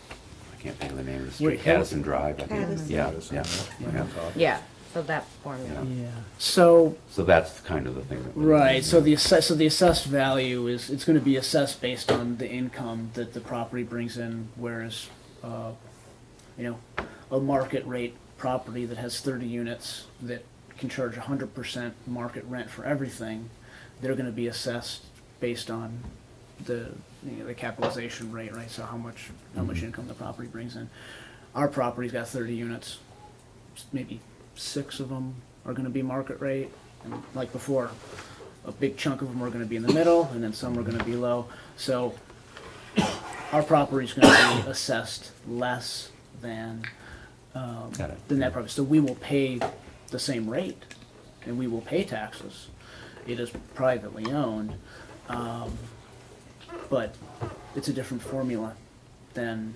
I can't think of the name of the Wait, street, Hill- Addison Drive, I think. Addison. Yeah, yeah, yeah. yeah. Yeah, so that formula. Yeah. So, So that's kind of the thing that. we- Right, so the assess, so the assessed value is, it's gonna be assessed based on the income that the property brings in, whereas, uh, you know, a market rate property that has thirty units that can charge hundred percent market rent for everything, they're gonna be assessed based on the, you know, the capitalization rate, right, so how much, how much income the property brings in. Our property's got thirty units, maybe six of them are gonna be market rate, and like before, a big chunk of them are gonna be in the middle, and then some are gonna be low. So our property's gonna be assessed less than, um, Got it. the net profit. So we will pay the same rate, and we will pay taxes. It is privately owned, um, but it's a different formula than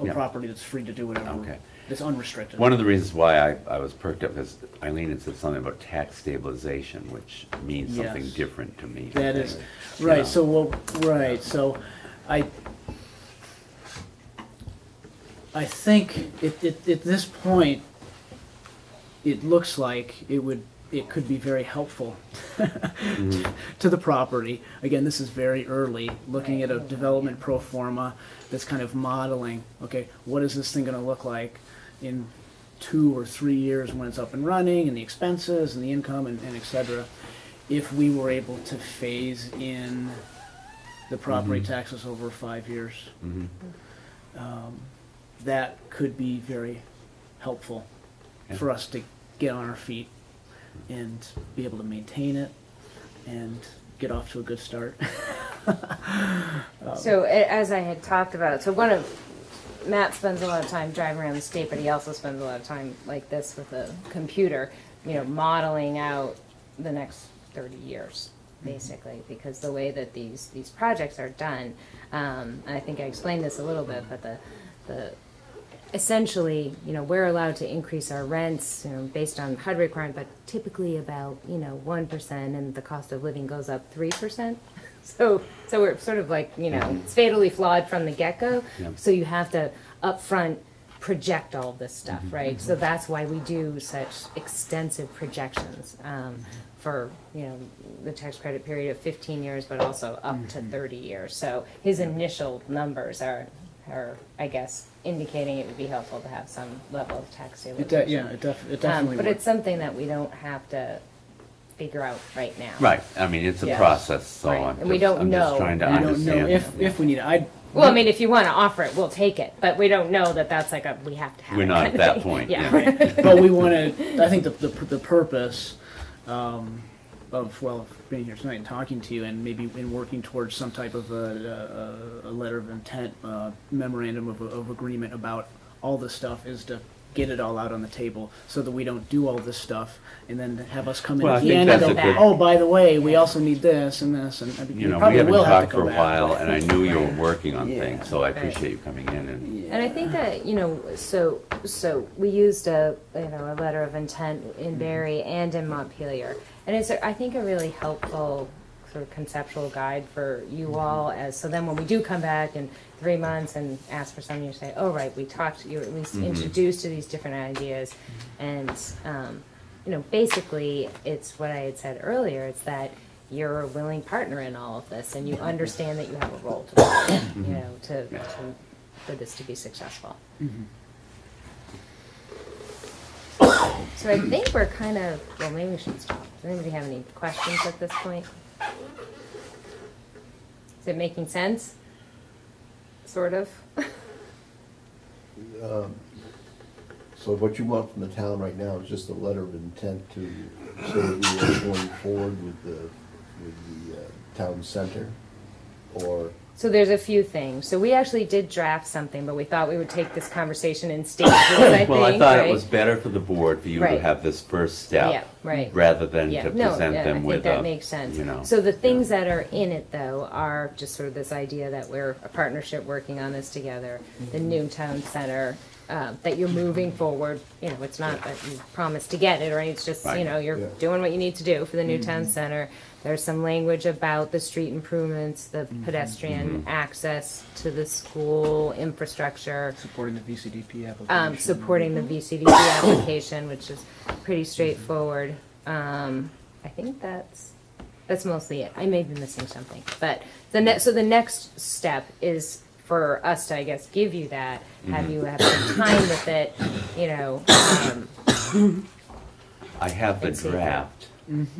a Yeah. property that's free to do whatever, Okay. that's unrestricted. One of the reasons why I, I was perked up is Eileen had said something about tax stabilization, which means something Yes. different to me. That know. right, so, well, right, so I, I think at, at, at this point, it looks like it would, it could be very helpful to the property. Again, this is very early, looking at a development pro forma that's kind of modeling, okay, what is this thing gonna look like in two or three years when it's up and running, and the expenses and the income and, and et cetera. If we were able to phase in the property Mhm. taxes over five years, Mhm. um, that could be very helpful for us to get on our feet and be able to maintain it and get off to a good start. So as I had talked about, so one of, Matt spends a lot of time driving around the state, but he also spends a lot of time like this with a computer, you know, modeling out the next thirty years, basically, because the way that these, these projects are done, um, I think I explained this a little bit, but the, the, essentially, you know, we're allowed to increase our rents, you know, based on HUD requirement, but typically about, you know, one percent, and the cost of living goes up three percent. So, so we're sort of like, you know, it's fatally flawed from the get-go. Yeah. So you have to upfront project all this stuff, mm-hmm. right? Mm-hmm. So that's why we do such extensive projections um, for, you know, the tax credit period of fifteen years, but also up to mm-hmm. thirty years. So his initial numbers are, are, I guess, indicating it would be helpful to have some level of tax It stabilization. de- yeah, it def- it Um, definitely But would. it's something that we don't have to figure out right now. Right, I mean, it's a Yeah. process, so Right, I'm and we just, don't I'm just know. trying to We don't know understand. if, if we need it. I, Well, I mean, if you want to offer it, we'll take it, but we don't know that that's like a, we have to have We're not kind at of that thing. point, Yeah. yeah. but we want to, I think the, the, the purpose, um, of, well, being here tonight and talking to you and maybe in working towards some type of a, a, a letter of intent, uh, memorandum of, of agreement about all this stuff is to get it all out on the table so that we don't do all this stuff and then have us come in Well, I at the think end and that's go, a good- oh, by the way, we also need this and this and I mean, You we know, we probably haven't will have to talked for come a back. while, and I knew you were working on Yeah. things, so I Right. appreciate you coming in and, And I think that, you know, so, so we used a, you know, a letter of intent in Barre and in Montpelier. And it's, I think, a really helpful sort of conceptual guide for you mm-hmm. all as, so then when we do come back in three months and ask for something, you say, oh, right, we talked, you were at least Mhm. introduced to these different ideas. Mm-hmm. And, um, you know, basically, it's what I had said earlier, it's that you're a willing partner in all of this and you mm-hmm. understand that you have a role to play, you know, to, to, for this to be successful. So I think we're kind of, well, maybe we should stop. Does anybody have any questions at this point? Is it making sense? Sort of? Um, So what you want from the town right now is just a letter of intent to say that we are going forward with the, with the uh, town center? Or, So there's a few things. So we actually did draft something, but we thought we would take this conversation in stages, I think, well, I thought it was better for the board for you to have this first Yeah, step, right. rather than Yeah, to no, present yeah, I them think with that a, makes sense. you know. So the things that are in it, though, are just sort of this idea that we're a partnership working on this together. The Mm-hmm. new town center, uh, that you're moving forward, you know, it's not that you promised to get it, or it's just, you know, you're Yeah. doing what you need to do for the new town Mm-hmm. center. There's some language about the street improvements, the Mm-hmm. pedestrian access to the school infrastructure Supporting the VCDP application. um, supporting the VCDP application, which is pretty straightforward. Um, I think that's, that's mostly it. I may be missing something, but the next, so the next step is for us to, I guess, give you that, have you have some time with it, you know, um, I have the and see. draft,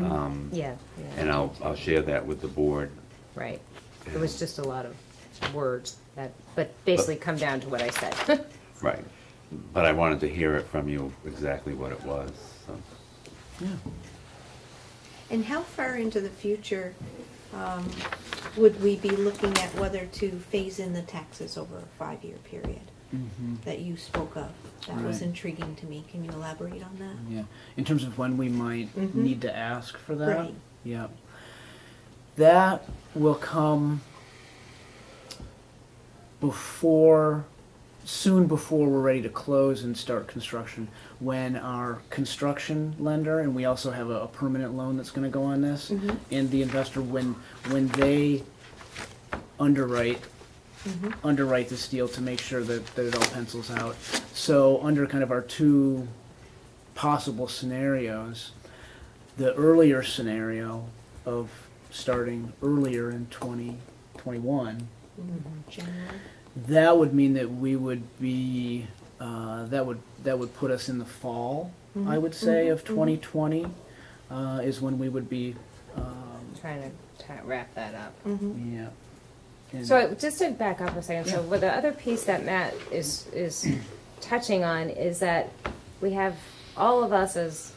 um, yeah, and I'll, I'll share that with the board. right. It was just a lot of words that, but basically come down to what I said. Right, but I wanted to hear it from you exactly what it was, so. And how far into the future um, would we be looking at whether to phase in the taxes over a five-year period Mhm. that you spoke of? That was intriguing to me. Can you elaborate on that? Yeah, in terms of when we might Mhm. need to ask for that. Right. Yeah. That will come before, soon before we're ready to close and start construction. When our construction lender, and we also have a, a permanent loan that's gonna go on this, Mhm. and the investor, when, when they underwrite. Underwrite this deal to make sure that, that it all pencils out. So under kind of our two possible scenarios, the earlier scenario of starting earlier in twenty twenty-one, January? that would mean that we would be, uh, that would, that would put us in the fall, I would say, mhm, of mhm. twenty twenty, uh, is when we would be, um, Trying to ta- wrap that up. Mhm. yeah. So just to back up a second, so what the other piece that Matt is, is touching on is that we have all of us as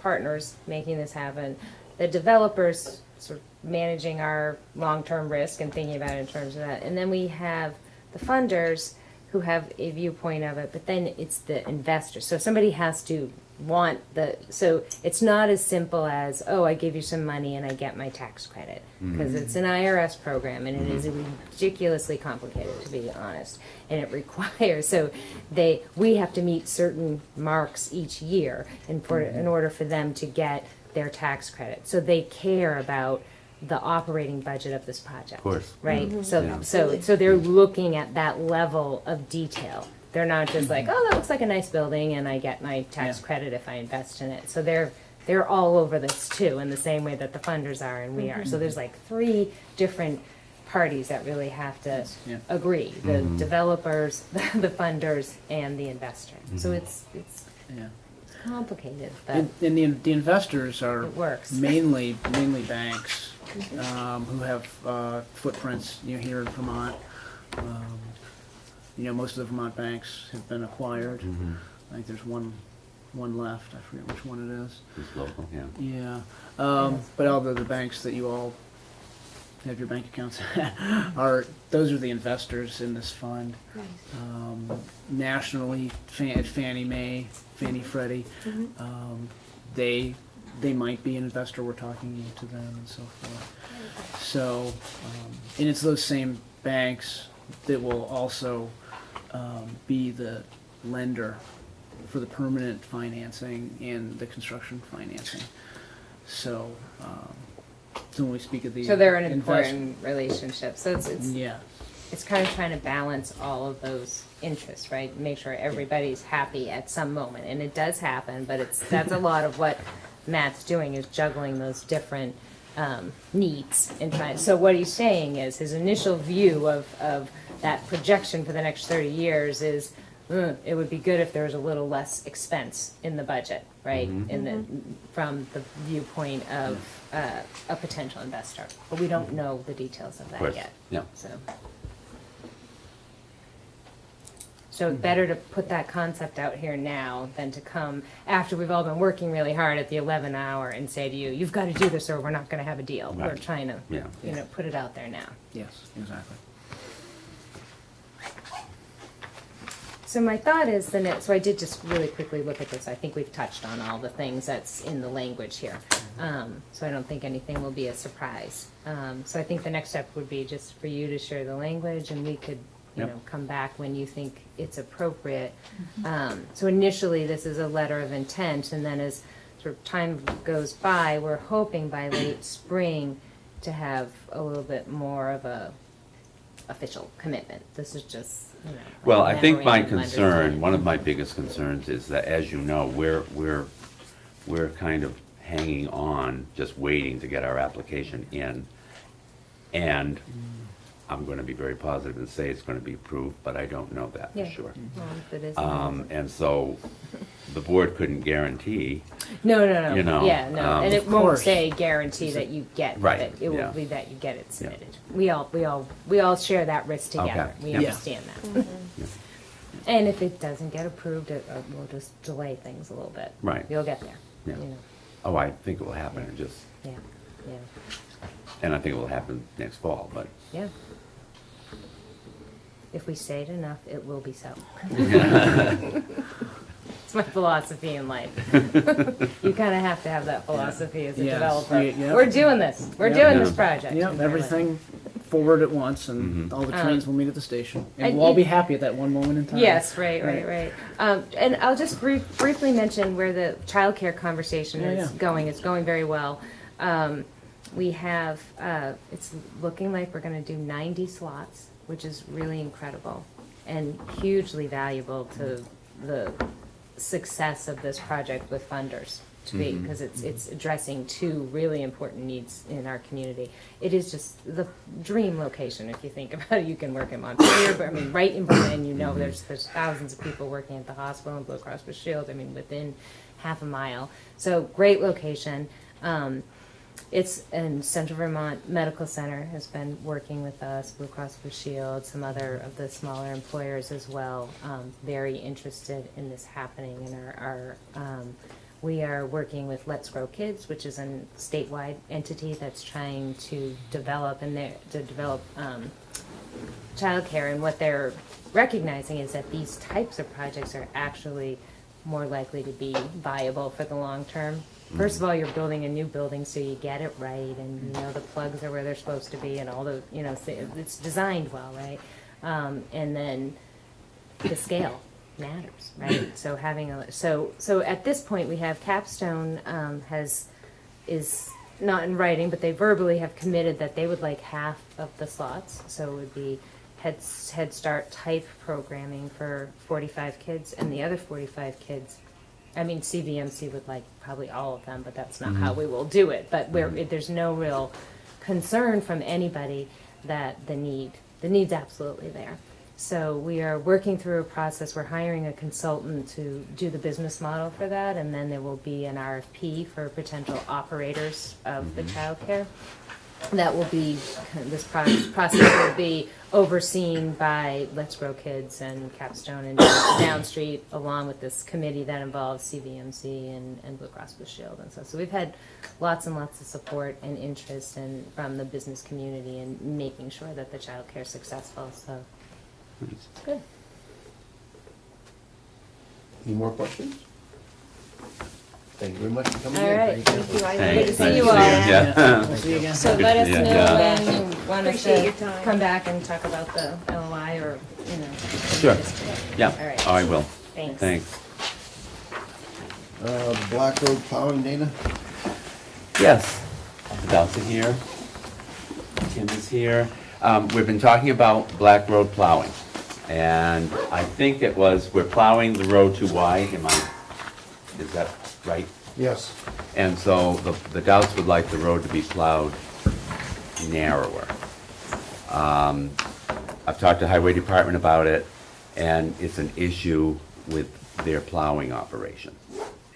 partners making this happen, the developers sort of managing our long-term risk and thinking about it in terms of that, and then we have the funders who have a viewpoint of it, but then it's the investor. So somebody has to want the, so it's not as simple as, oh, I give you some money and I get my tax credit. Mm-hmm. Because it's an IRS program and it is mm-hmm. ridiculously complicated, to be honest. And it requires, so they, we have to meet certain marks each year in, for, mm-hmm. in order for them to get their tax credit. So they care about the operating budget of this project. Of course. Right? So, Yeah. so, so they're looking at that level of detail. They're not just like, oh, that looks like a nice building and I get my tax Yeah. credit if I invest in it. So they're, they're all over this too, in the same way that the funders are and we are. So there's like three different parties that really have to Yeah. agree. The developers, the funders, and the investor. So it's, it's Yeah. complicated, but And, and the, the investors are it works. mainly, mainly banks, um, who have, uh, footprints, you know, here in Vermont. Um, You know, most of the Vermont banks have been acquired. Mhm. I think there's one, one left, I forget which one it is. It's local, yeah. Yeah, um, but all the, the banks that you all have your bank accounts at are, those are the investors in this fund. Nice. Um, nationally, Fan- at Fannie Mae, Fannie Freddie, Mhm. um, they, they might be an investor, we're talking to them and so forth. So, um, and it's those same banks that will also, um, be the lender for the permanent financing and the construction financing. So, um, so when we speak of the. So they're an invest- important relationship. So it's, it's, Yeah, it's kind of trying to balance all of those interests, right? Make sure everybody's happy at some moment, and it does happen, but it's, that's a lot of what Matt's doing, is juggling those different, um, needs and trying, so what he's saying is, his initial view of, of that projection for the next thirty years is, "Uh, it would be good if there was a little less expense in the budget, right? In the, from the viewpoint of, uh, a potential investor, but we don't know the details of Of that course, yet. yeah. So. So it's better to put that concept out here now than to come after we've all been working really hard at the eleven hour and say to you, you've got to do this or we're not gonna have a deal. We're Right. trying to, Yeah. you know, put it out there now. yes, exactly. So my thought is the next, so I did just really quickly look at this. I think we've touched on all the things that's in the language here. Um, so I don't think anything will be a surprise. Um, so I think the next step would be just for you to share the language and we could, you Yep. know, come back when you think it's appropriate. Um, so initially, this is a letter of intent and then as sort of time goes by, we're hoping by late spring to have a little bit more of a official commitment. This is just, you know. Well, I think my concern, one of my biggest concerns is that, as you know, we're, we're, we're kind of hanging on, just waiting to get our application in. And I'm gonna be very positive and say it's gonna be approved, but I don't know that for Yeah. sure. Well, if it is- Um, and so, the board couldn't guarantee, No, no, no. you know, Yeah, no, um, and it Of won't course. say guarantee that you get Right, it. It yeah. will be that you get it submitted. We all, we all, we all share that risk together. Okay. We Yeah. understand that. And if it doesn't get approved, it, uh, we'll just delay things a little bit. Right. You'll get there. Yeah. You know, oh, I think it will happen, it just, yeah, yeah, and I think it will happen next fall, but. yeah. If we say it enough, it will be so. It's my philosophy in life. You kinda have to have that philosophy as a Yes. developer. Yeah, yeah. We're doing this. We're Yeah. doing this project. Yep, everything forward at once and Mhm. all the Um, trains will meet at the station. and And we'll all be happy at that one moment in time. Yes, right, right, Right. right. Um, and I'll just brief, briefly mention where the childcare conversation Yeah, is yeah. going. It's going very well. Um, we have, uh, it's looking like we're gonna do ninety slots, which is really incredible and hugely valuable to mm-hmm. the success of this project with funders to be, mm-hmm. because it's, it's addressing two really important needs in our community. It is just the dream location, if you think about it. You can work in Montpelier, but I mean, right in Berlin, you know, there's, mm-hmm. there's thousands of people working at the hospital and Blue Cross Blue Shield, I mean, within half a mile. So, great location. Um, it's in Central Vermont Medical Center has been working with us, Blue Cross Blue Shield, some other of the smaller employers as well. Um, very interested in this happening and our, our um, we are working with Let's Grow Kids, which is a statewide entity that's trying to develop and to develop um, childcare, and what they're recognizing is that these types of projects are actually more likely to be viable for the long term. First of all, you're building a new building, so you get it right, and you know the plugs are where they're supposed to be, and all the you know it's designed well, right? Um, and then the scale matters, right? So having a so so at this point we have Capstone um, has is not in writing, but they verbally have committed that they would like half of the slots. So it would be Head Head Start type programming for 45 kids, and the other 45 kids. I mean, CVMC would like probably all of them, but that's not mm-hmm. how we will do it. But where mm-hmm. there's no real concern from anybody that the need the need's absolutely there. So we are working through a process. We're hiring a consultant to do the business model for that, and then there will be an RFP for potential operators of the mm-hmm. childcare. That will be this process will be overseen by Let's Grow Kids and Capstone and Downstreet, along with this committee that involves CVMC and, and Blue Cross Blue Shield and so. So we've had lots and lots of support and interest and from the business community in making sure that the childcare is successful. So good. Any more questions? Thank you very much for coming in. All right. Thank you, I Thanks. Good to see Nice you all. Yeah. We'll see you again. So let us Yeah. know Yeah. when you want us Appreciate your to time. come back and talk about the LOI or, you know. Sure. just- Yeah, All right. I will. Thanks. Thanks. Uh, Black Road plowing, Dana? Yes, Adults are here. Tim is here. Um, we've been talking about Black Road plowing. And I think it was, we're plowing the road too wide, am I, is that right? Yes. And so the, the Doubts would like the road to be plowed narrower. Um, I've talked to Highway Department about it, and it's an issue with their plowing operation.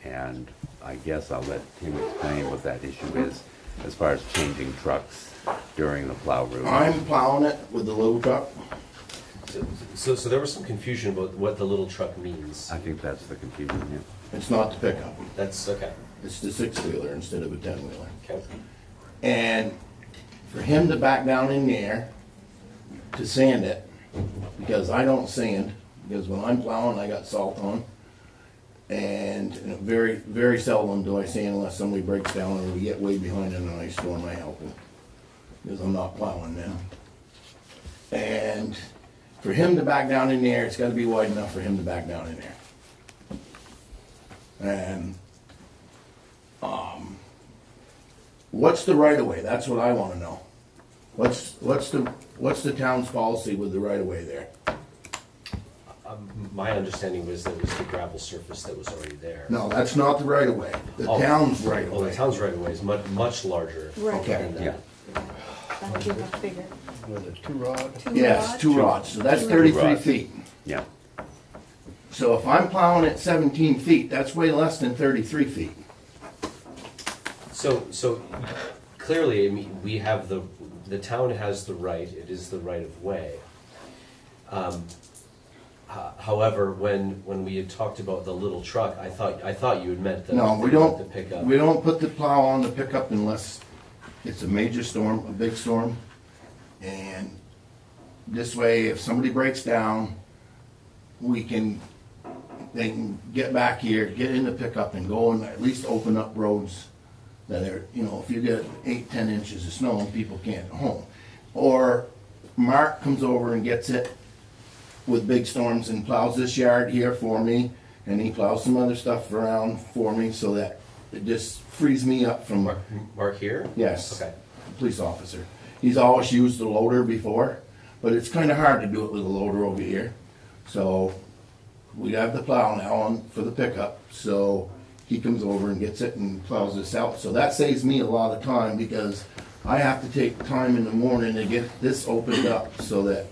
And I guess I'll let Tim explain what that issue is, as far as changing trucks during the plow route. I'm plowing it with the little truck. So, so there was some confusion about what the little truck means. I think that's the confusion, yeah. It's not the pickup. That's, okay, It's the six-wheeler instead of a ten-wheeler. okay. And for him to back down in there to sand it, because I don't sand, because when I'm plowing, I got salt on. And very, very seldom do I sand unless somebody breaks down or we get way behind in an ice storm, I help them. Because I'm not plowing now. And for him to back down in there, it's gotta be wide enough for him to back down in there. And, um, what's the right of way? That's what I wanna know. What's, what's the, what's the town's policy with the right of way there? Um, My understanding was that it was the gravel surface that was already there. No, that's not the right of way. The Oh. town's right of Well, the way. town's right of way is much, much larger Right. Okay. than Yeah. that. That'd be much bigger. With a two rod? Two Yes, rods. two rods, so that's Two thirty-three rods. feet. Yeah, So if I'm plowing at seventeen feet, that's way less than thirty-three feet. So, so clearly, I mean, we have the, the town has the right, it is the right of way. Um, ho- However, when, when we had talked about the little truck, I thought, I thought you had meant the. No, we the don't, pickup. we don't put the plow on the pickup unless it's a major storm, a big storm. And this way, if somebody breaks down, we can, they can get back here, get in the pickup and go and at least open up roads that are, you know, if you get eight, ten inches of snow and people can't go home. Or Mark comes over and gets it with big storms and plows this yard here for me, and he plows some other stuff around for me so that it just frees me up from, Mark, Mark here? yes, Okay. police officer. He's always used the loader before, but it's kinda hard to do it with a loader over here. So, we have the plow now on for the pickup, so he comes over and gets it and plows this out. So that saves me a lot of time because I have to take time in the morning to get this opened up so that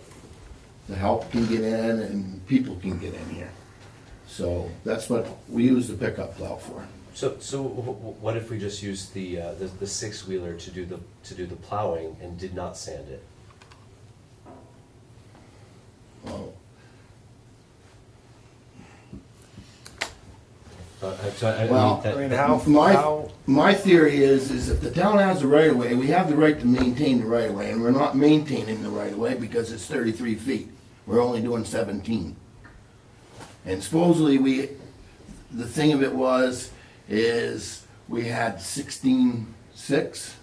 the help can get in and people can get in here. So that's what we use the pickup plow for. So, so wh- wh- what if we just used the, uh, the, the six-wheeler to do the, to do the plowing and did not sand it? Well, Uh, so I- I Well, mean, that- I mean, how, My, how, my theory is, is if the town has the right of way, we have the right to maintain the right of way, and we're not maintaining the right of way because it's thirty-three feet. We're only doing seventeen. And supposedly we, the thing of it was, is we had sixteen-six,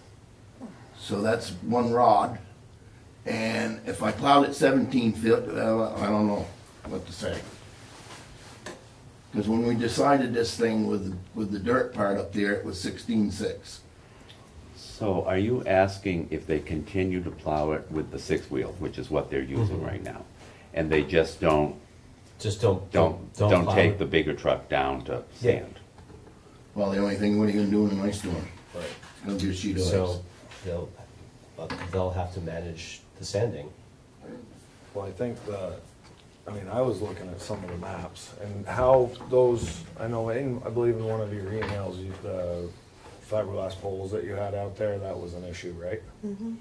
so that's one rod. And if I plowed it seventeen feet, uh, I don't know what to say. Because when we decided this thing with, with the dirt part up there, it was sixteen-six. So are you asking if they continue to plow it with the six-wheel, which is what they're using Mhm. right now? And they just don't, Just don't, don't, don't plow take it. the bigger truck down to Yeah. sand? Well, the only thing, what are you gonna do in an ice storm? Right. It's gonna be a sheet of ice. So they'll, but they'll have to manage the sanding. well, I think the, I mean, I was looking at some of the maps and how those, I know, in, I believe in one of your emails, you, the fiberglass poles that you had out there, that was an issue, right? Mhm.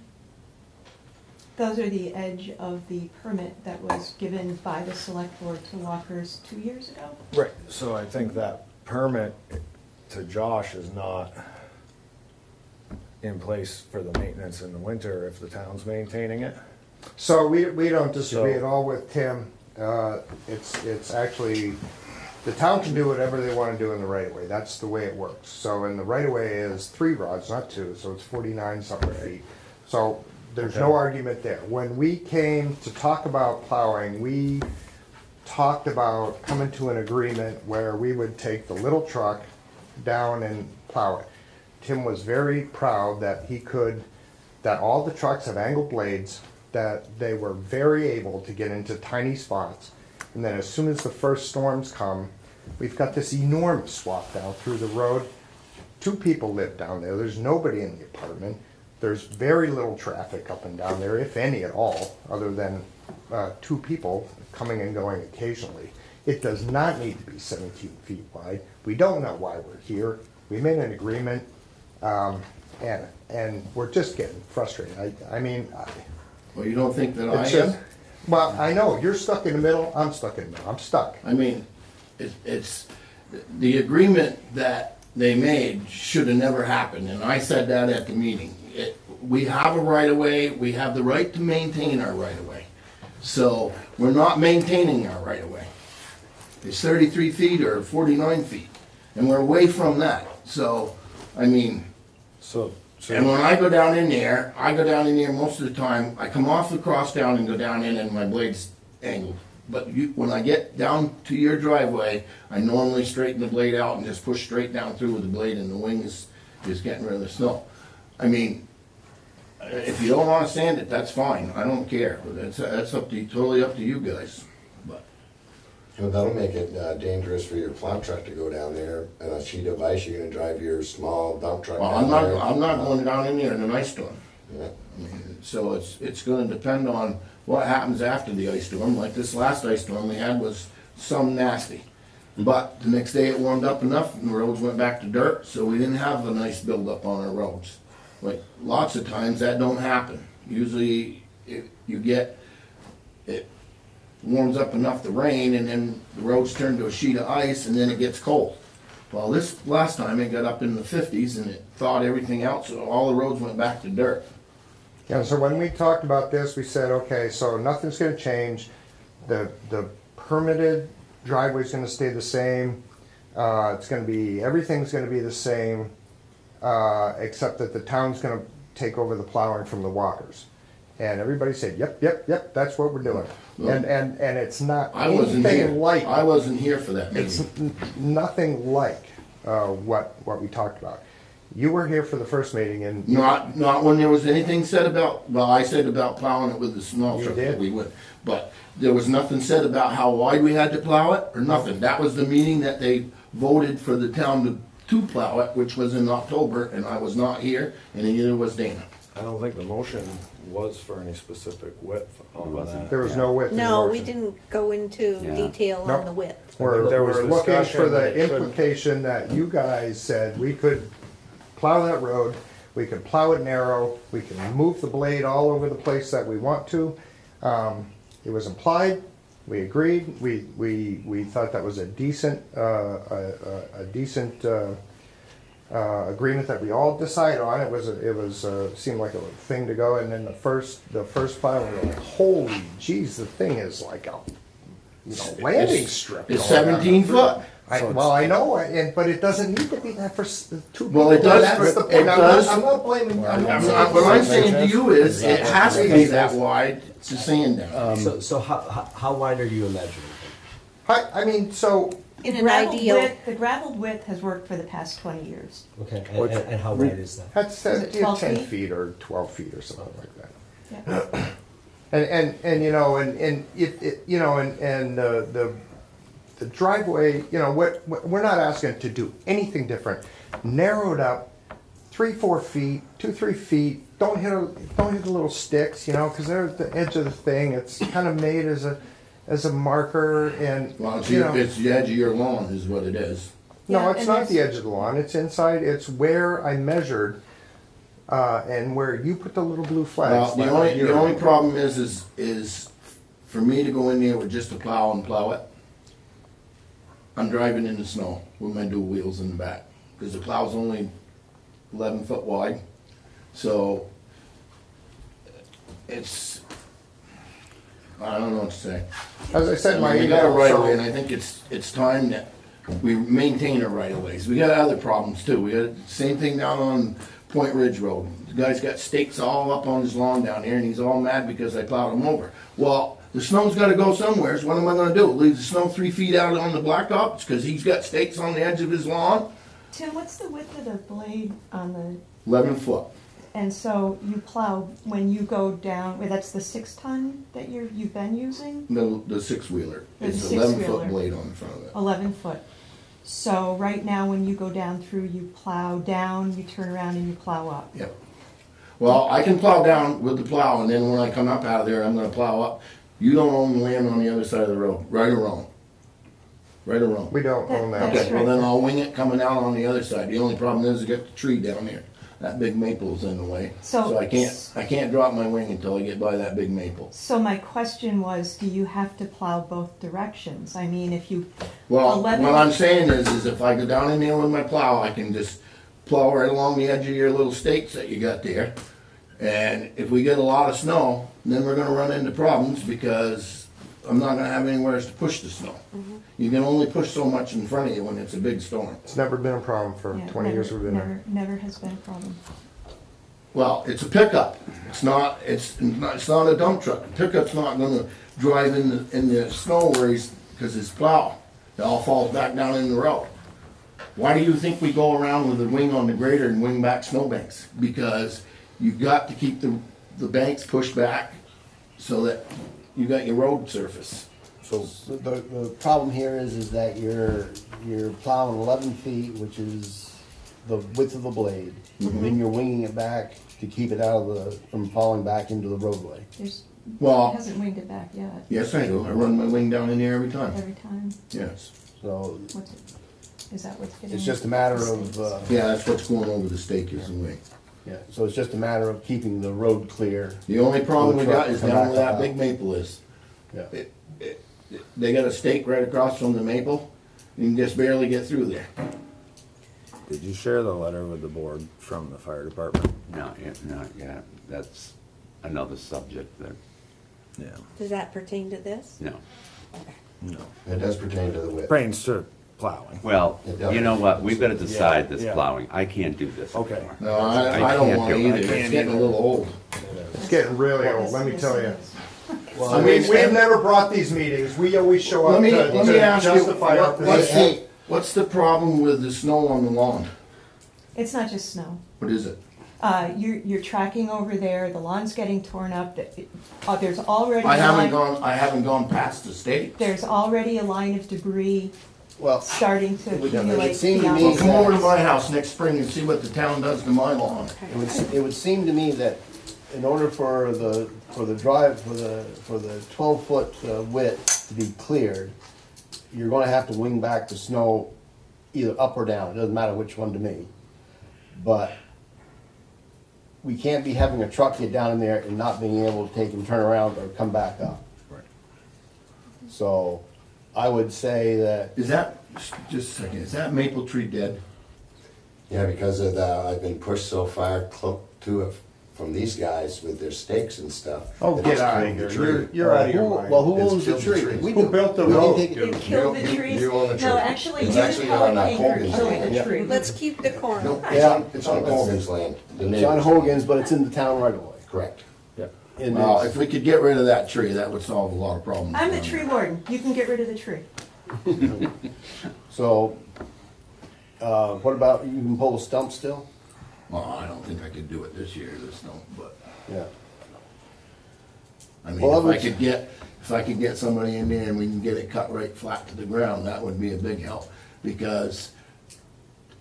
Those are the edge of the permit that was given by the select board to Walkers two years ago. Right. So I think that permit to Josh is not in place for the maintenance in the winter if the town's maintaining it. So we, we don't disagree So- at all with Tim. Uh, It's, it's actually, the town can do whatever they want to do in the right of way. That's the way it works. So in the right of way is three rods, not two, so it's forty-nine something feet. So there's no argument there. When we came to talk about plowing, we talked about coming to an agreement where we would take the little truck down and plow it. Tim was very proud that he could, that all the trucks have angled blades, that they were very able to get into tiny spots. And then as soon as the first storms come, we've got this enormous swath down through the road. Two people live down there, there's nobody in the apartment. There's very little traffic up and down there, if any at all, other than uh, two people coming and going occasionally. It does not need to be 17 feet wide. We don't know why we're here. We made an agreement, um, and, and we're just getting frustrated. I, I mean, I- Well, you don't think that I it's just, am? well, I know, you're stuck in the middle, I'm stuck in the middle, I'm stuck. I mean, it, it's, the agreement that they made should have never happened, and I said that at the meeting. It, we have a right of way, we have the right to maintain our right of way. So, we're not maintaining our right of way. It's thirty-three feet or forty-nine feet, and we're away from that. So, I mean, So, And when I go down in there, I go down in there most of the time, I come off the cross down and go down in and my blade's angled. But you, when I get down to your driveway, I normally straighten the blade out and just push straight down through with the blade and the wing is, getting rid of the snow. I mean, if you don't wanna sand it, that's fine, I don't care, that's, that's up to, totally up to you guys. But Well, that'll make it uh, dangerous for your plow truck to go down there, and a sheet of ice, you're gonna drive your small dump truck Well, down I'm not, there. I'm not going down in there in an ice storm. Yeah. So it's, it's gonna depend on what happens after the ice storm, like this last ice storm we had was some nasty. But the next day it warmed up enough and the roads went back to dirt, so we didn't have a nice buildup on our roads. Like, lots of times that don't happen. Usually, if you get, it warms up enough to rain and then the roads turn to a sheet of ice and then it gets cold. Well, this last time it got up in the fifties and it thawed everything out, so all the roads went back to dirt. Yeah, so when we talked about this, we said, okay, so nothing's gonna change. The, the permitted driveway's gonna stay the same. Uh, it's gonna be, everything's gonna be the same, uh, except that the town's gonna take over the plowing from the walkers. And everybody said, yep, yep, yep, that's what we're doing. And, and, and it's not I wasn't here. like. I wasn't here for that It's meeting. n- nothing like, uh, what, what we talked about. You were here for the first meeting and. Not, not when there was anything said about, well, I said about plowing it with the small truck did. we would. But there was nothing said about how wide we had to plow it or nothing. That was the meeting that they voted for the town to, to plow it, which was in October, and I was not here, and neither was Dana. I don't think the motion was for any specific width on that. There was no width in the No, we motion. didn't go into Yeah. detail No. on the width. We're, There was we're looking for discussion that the it shouldn't- implication that you guys said we could plow that road, we could plow it narrow, we can move the blade all over the place that we want to. Um, It was implied, we agreed, we, we, we thought that was a decent, uh, a, a- a decent, uh, uh, agreement that we all decided on. It was, a- it was, uh, seemed like a thing to go, and then the first, the first file, we were like, holy jeez, the thing is like a, you know, landing It's- strip. it's going down the 17 foot. I, So well, I know, and, but it doesn't need to be that for two people. Well, it does That's for- the it. I'm not, I'm not blaming, I'm not I'm saying. not- What I'm saying to you is, it has to be that wide to sand down. So, so how, how, how wide are you imagining? I, I mean, so, In an Gravel ideal, width- The gravel width has worked for the past twenty years. Okay, and, and and how wide is that? that's, Is it uh, 12 ten feet? feet or twelve feet or something like that. Yeah. And, and, and, you know, and, and if, it, you know, and, and uh, the, the driveway, you know, what, what- we're not asking to do anything different. Narrowed up, three, four feet, two, three feet, don't hit, a- don't hit the little sticks, you know, because they're at the edge of the thing, it's kind of made as a, as a marker and, Well, it's, you your- know. it's the edge of your lawn is what it is. No, Yeah, it's and not the edge of the lawn, it's inside, it's where I measured, uh, and where you put the little blue Well, flags. the only, the only problem is, is, is for me to go in there with just a plow and plow it, I'm driving in the snow with my dual wheels in the back, because the plow's only eleven foot wide, so it's, I don't know what to say. As I said, in my We got a right of way, and I think it's, it's time that we maintain our right of ways. We got other problems too. We got, the same thing down on Point Ridge Road. The guy's got stakes all up on his lawn down here, and he's all mad because I plowed him over. Well, the snow's gotta go somewhere, so what am I gonna do? Leave the snow three feet out on the blacktop? It's cause he's got stakes on the edge of his lawn? Tim, what's the width of the blade on the, Eleven foot. And so you plow, when you go down, wait, that's the six ton that you're, you've been using? The, the six-wheeler. The It's eleven foot blade on the front of it. Eleven foot. So right now, when you go down through, you plow down, you turn around and you plow up. Yep. Well, I can plow down with the plow, and then when I come up out of there, I'm gonna plow up. You don't own the land on the other side of the road, right or wrong? Right or wrong? We don't own that. That's Okay, well then I'll wing it coming out on the other side. The only problem is I got the tree down there. That big maple's in the way. So- So I can't, I can't drop my wing until I get by that big maple. So my question was, do you have to plow both directions? I mean, if you, Well, what I'm saying is, is if I go down in there with my plow, I can just plow right along the edge of your little stakes that you got there. And if we get a lot of snow, then we're gonna run into problems because I'm not gonna have anywhere else to push the snow. Mm-hmm. You can only push so much in front of you when it's a big storm. It's never been a problem for yeah, twenty years we've been there. never, never has been a problem. Well, it's a pickup. It's not, it's not, it's not a dump truck. A pickup's not gonna drive in the, in the snow where he's, cause his plow, it all falls back down in the road. Why do you think we go around with a wing on the grader and wing back snowbanks? Because you've got to keep the, the banks pushed back so that you got your road surface. So, The, the, the problem here is, is that you're, you're plowing eleven feet, which is the width of the blade. And then you're winging it back to keep it out of the, from falling back into the roadway. There's, it Well, hasn't winged it back yet, yes, I do. I run my wing down in there every time. every time. Yes. So What's it, is that what's getting? it's just a matter of, uh, Yeah, that's what's going over the stake is the wing. Yeah, so it's just a matter of keeping the road clear. The only problem we got is down back where that up. big maple is. Yeah. It- it- They got a stake right across from the maple, and you can just barely get through there. did you share the letter with the board from the fire department? Not yet, not yet. That's another subject that, Yeah. does that pertain to this? no. No. It does pertain to the width. Pertains to plowing. Well, It you know what? We've got to decide this Yeah. plowing. I can't do this Okay. anymore. No, I, I don't can't want do it. either, it's can't getting a little old. It's getting really old, let me tell you. it is. Well, I mean, we've never brought these meetings, we always show up Let me, to let me to ask you, justify our what- what's position. the, what's the problem with the snow on the lawn? It's not just snow. What is it? Uh, you're, you're tracking over there, the lawn's getting torn up, the- uh, there's already. I a haven't line- gone, I haven't gone past the stake. There's already a line of debris Well, starting to It would- it would accumulate seem to beyond. me come over to my house next spring and see what the town does to my lawn. it would, se- it would seem to me that in order for the, for the drive, for the, for the twelve foot uh, width to be cleared, you're gonna have to wing back the snow either up or down, it doesn't matter which one to me. But we can't be having a truck get down in there and not being able to take and turn around or come back up. Right. So I would say that, Is that, just a second, is that maple tree dead? Yeah, because of the, I've been pushed so far close to it from these guys with their stakes and stuff. oh, that get it's out killed of the here, tree. you're, you're out of your Who- mind. Well, who It's owns the killed the tree? tree. We Who do. built the We road? take it- You- killed the you- trees. You own the tree. No, actually, It's Judith actually on Helen uh, Baker Colgan's killed land. the Yeah. tree. Let's keep decorum. No, it's Yeah. on, it's on Colgan's land. the It's on neighbors. Hogan's, but it's in the town right away. Correct. And Well, it's- if we could get rid of that tree, that would solve a lot of problems. I'm the down tree there. warden. You can get rid of the tree. So, uh, what about, you can pull a stump still? Well, I don't think I could do it this year, this no, but, Yeah. I mean, Well, I if I would- could get, if I could get somebody in there and we can get it cut right flat to the ground, that would be a big help. Because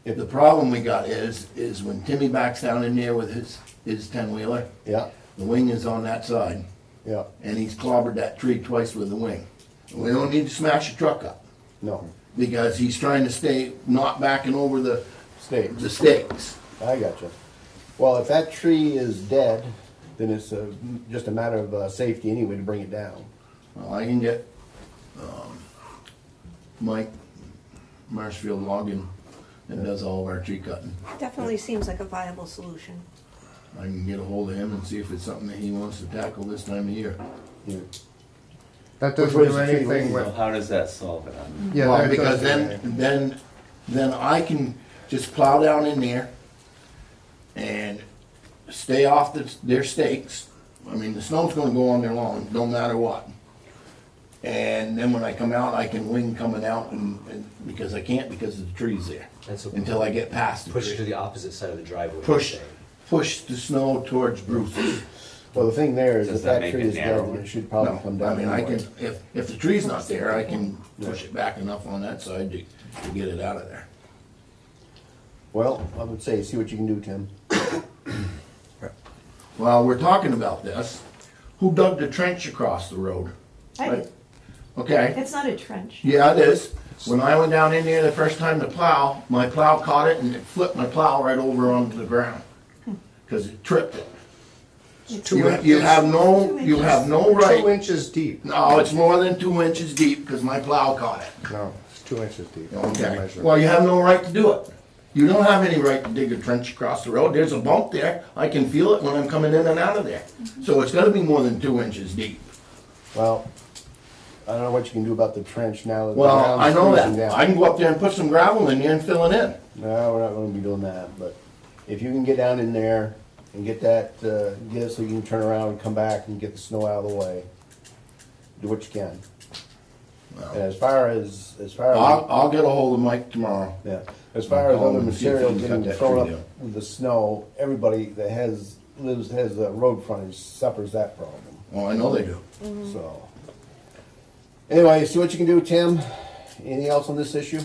if the problem we got is, is when Timmy backs down in there with his, his ten-wheeler, Yeah, the wing is on that side, yeah, and he's clobbered that tree twice with the wing. We don't need to smash the truck up, no, because he's trying to stay, not backing over the, stakes. the stakes. I got you. Well, if that tree is dead, then it's uh, just a matter of uh, safety anyway to bring it down. Well, I can get, um, Mike Marshfield logging that does all of our tree cutting. Definitely seems like a viable solution. I can get a hold of him and see if it's something that he wants to tackle this time of year. Yeah. That doesn't way do is the tree anything leaning? with, How does that solve it? Um, yeah, Well, that because doesn't then, then, then I can just plow down in there and stay off the, their stakes. I mean, the snow's gonna go on their lawn, no matter what. And then when I come out, I can wing coming out and, and, because I can't because of the trees there, And so until I get past the push it to tree. the opposite side of the driveway. Push, you're saying. Push the snow towards Bruce's. Well, the thing there is Does if that that make tree it is dead, narrower? it should probably No, come down. I mean, I anyway. can, if, if the tree's not there, I can push it back enough on that side to, to get it out of there. Well, I would say, see what you can do, Tim. While we're talking about this, who dug the trench across the road? I did. Okay, It's not a trench. yeah, it is. When I went down in there the first time to plow, my plow caught it and it flipped my plow right over onto the ground. Cause it tripped it. It's- You, you have no, you have no Two right, inches deep. no, it's more than two inches deep, cause my plow caught it. No, it's two inches deep. Okay, Measure. well, you have no right to do it. You don't have any right to dig a trench across the road. There's a bump there. I can feel it when I'm coming in and out of there. Mm-hmm. So it's gotta be more than two inches deep. Well, I don't know what you can do about the trench now that the Well, ground's I know freezing that. down. I can go up there and put some gravel in there and fill it in. No, we're not gonna be doing that, but if you can get down in there and get that, uh, get it so you can turn around and come back and get the snow out of the way, do what you can. And as far as, as far I'll, as, I'll get a hold of Mike tomorrow. yeah, as far as I'll call other him and see if material he can getting that thrown tree up down. with the snow, everybody that has, lives, has a road frontage suffers that problem, Well, I know they do. so. Anyway, see what you can do, Tim. Anything else on this issue?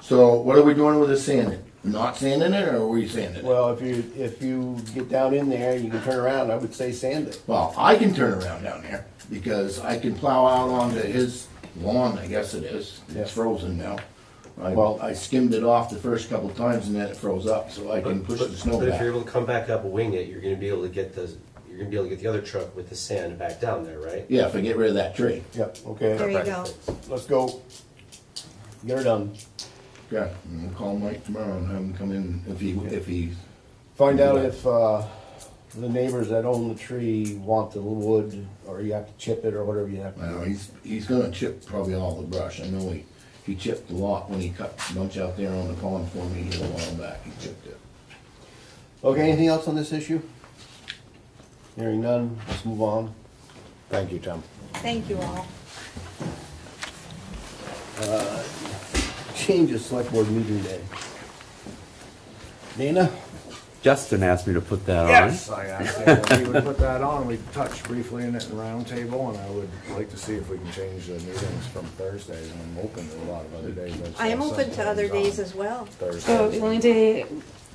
So what are we doing with the sanding? Not sanding it or are we sanding it? Well, if you, if you get down in there, you can turn around, I would say sand it. Well, I can turn around down there because I can plow out onto his lawn, I guess it is. Yeah. It's frozen now. I, Well- I skimmed it off the first couple times and then it froze up, so I can But- push but- the snow But if you're back. able to come back up, wing it, you're gonna be able to get the, you're gonna be able to get the other truck with the sand back down there, right? Yeah, if I get rid of that tree. Yep, okay. There you go. Let's go. Get her done. Okay, and we'll call Mike tomorrow and have him come in if he, if he, Find out if, uh, the neighbors that own the tree want the wood, or you have to chip it, or whatever you have to I know, do. he's, he's gonna chip probably all the brush. I know he, he chipped a lot when he cut a bunch out there on the pond for me a while back. He chipped it. Okay, anything else on this issue? Hearing none, let's move on. Thank you, Tom. Thank you all. Change of select board meeting day. Dana? Justin asked me to put that on. Yes, I asked him if he would put that on. We touched briefly in it in roundtable, and I would like to see if we can change the meetings from Thursdays. And I'm open to a lot of other days. I've I am said open to other sometimes days as well. Thursdays. So the only day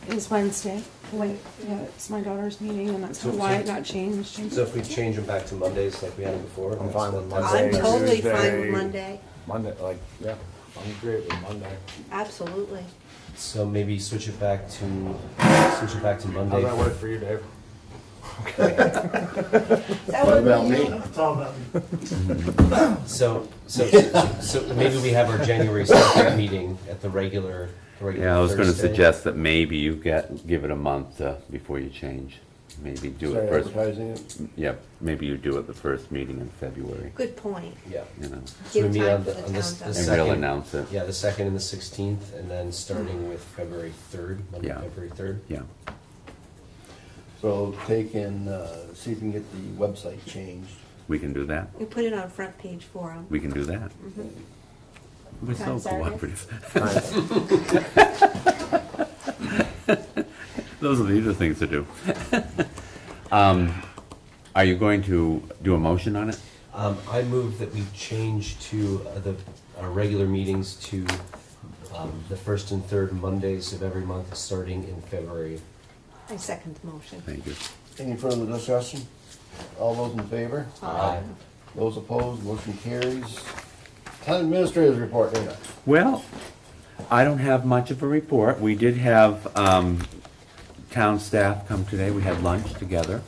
is Wednesday. Wait, yeah, it's my daughter's meeting and that's So- why so- it got changed. So if we change them back to Mondays like we had them before? I'm fine with that's- Monday. I'm totally fine Tuesday. with Monday. Monday, like, yeah, I'm great with Monday. Absolutely. So maybe switch it back to, switch it back to Monday. How's Monday. that work for you, Dave? What about me? It's all about So, so, so, so maybe we have our January second meeting at the regular, the regular Yeah, I was gonna Thursday. suggest that maybe you get, give it a month uh, before you change. Maybe do Start it first, advertising it. yep, maybe you do it the first meeting in February, Good point. Yeah. you know, Give meet time on for the, the on this, town the to- and we'll second. announce it, Yeah, the second and the sixteenth, and then starting with February third, Monday, Yeah. February third. yeah. So take and, uh, see if you can get the website changed. We can do that, We put it on front page for them. we can do that. We're so On Saturday? cooperative. Those are the other things to do. Um, Are you going to do a motion on it? Um, I move that we change to uh, the, our regular meetings to, um, the first and third Mondays of every month, starting in February. I second the motion. Thank you. Any further discussion? All those in favor? Aye. Those opposed, motion carries. Town administrators report, Dana. Well, I don't have much of a report. We did have um, town staff come today. We had lunch together,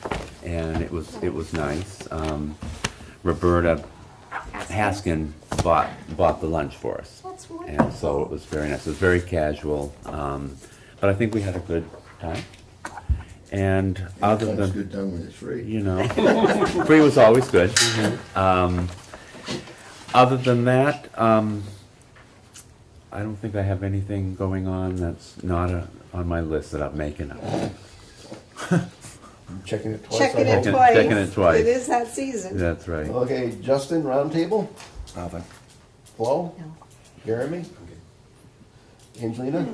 and it was, it was nice. Um, Roberta Haskin bought, bought the lunch for us. That's And so it was very nice. It was very casual, um, but I think we had a good time. And other Sometimes than, good time when it's free. you know, free was always good. Um, other than that, um, I don't think I have anything going on that's not uh on my list that I'm making up. Checking it twice. Checking it. Checking- twice. checking it twice. It is that season. That's right. Okay, Justin, roundtable? Nothing. Flo? No. Jeremy? Angelina?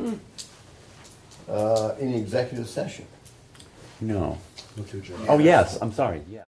Uh, any executive session? No. Oh, yes, I'm sorry, yeah.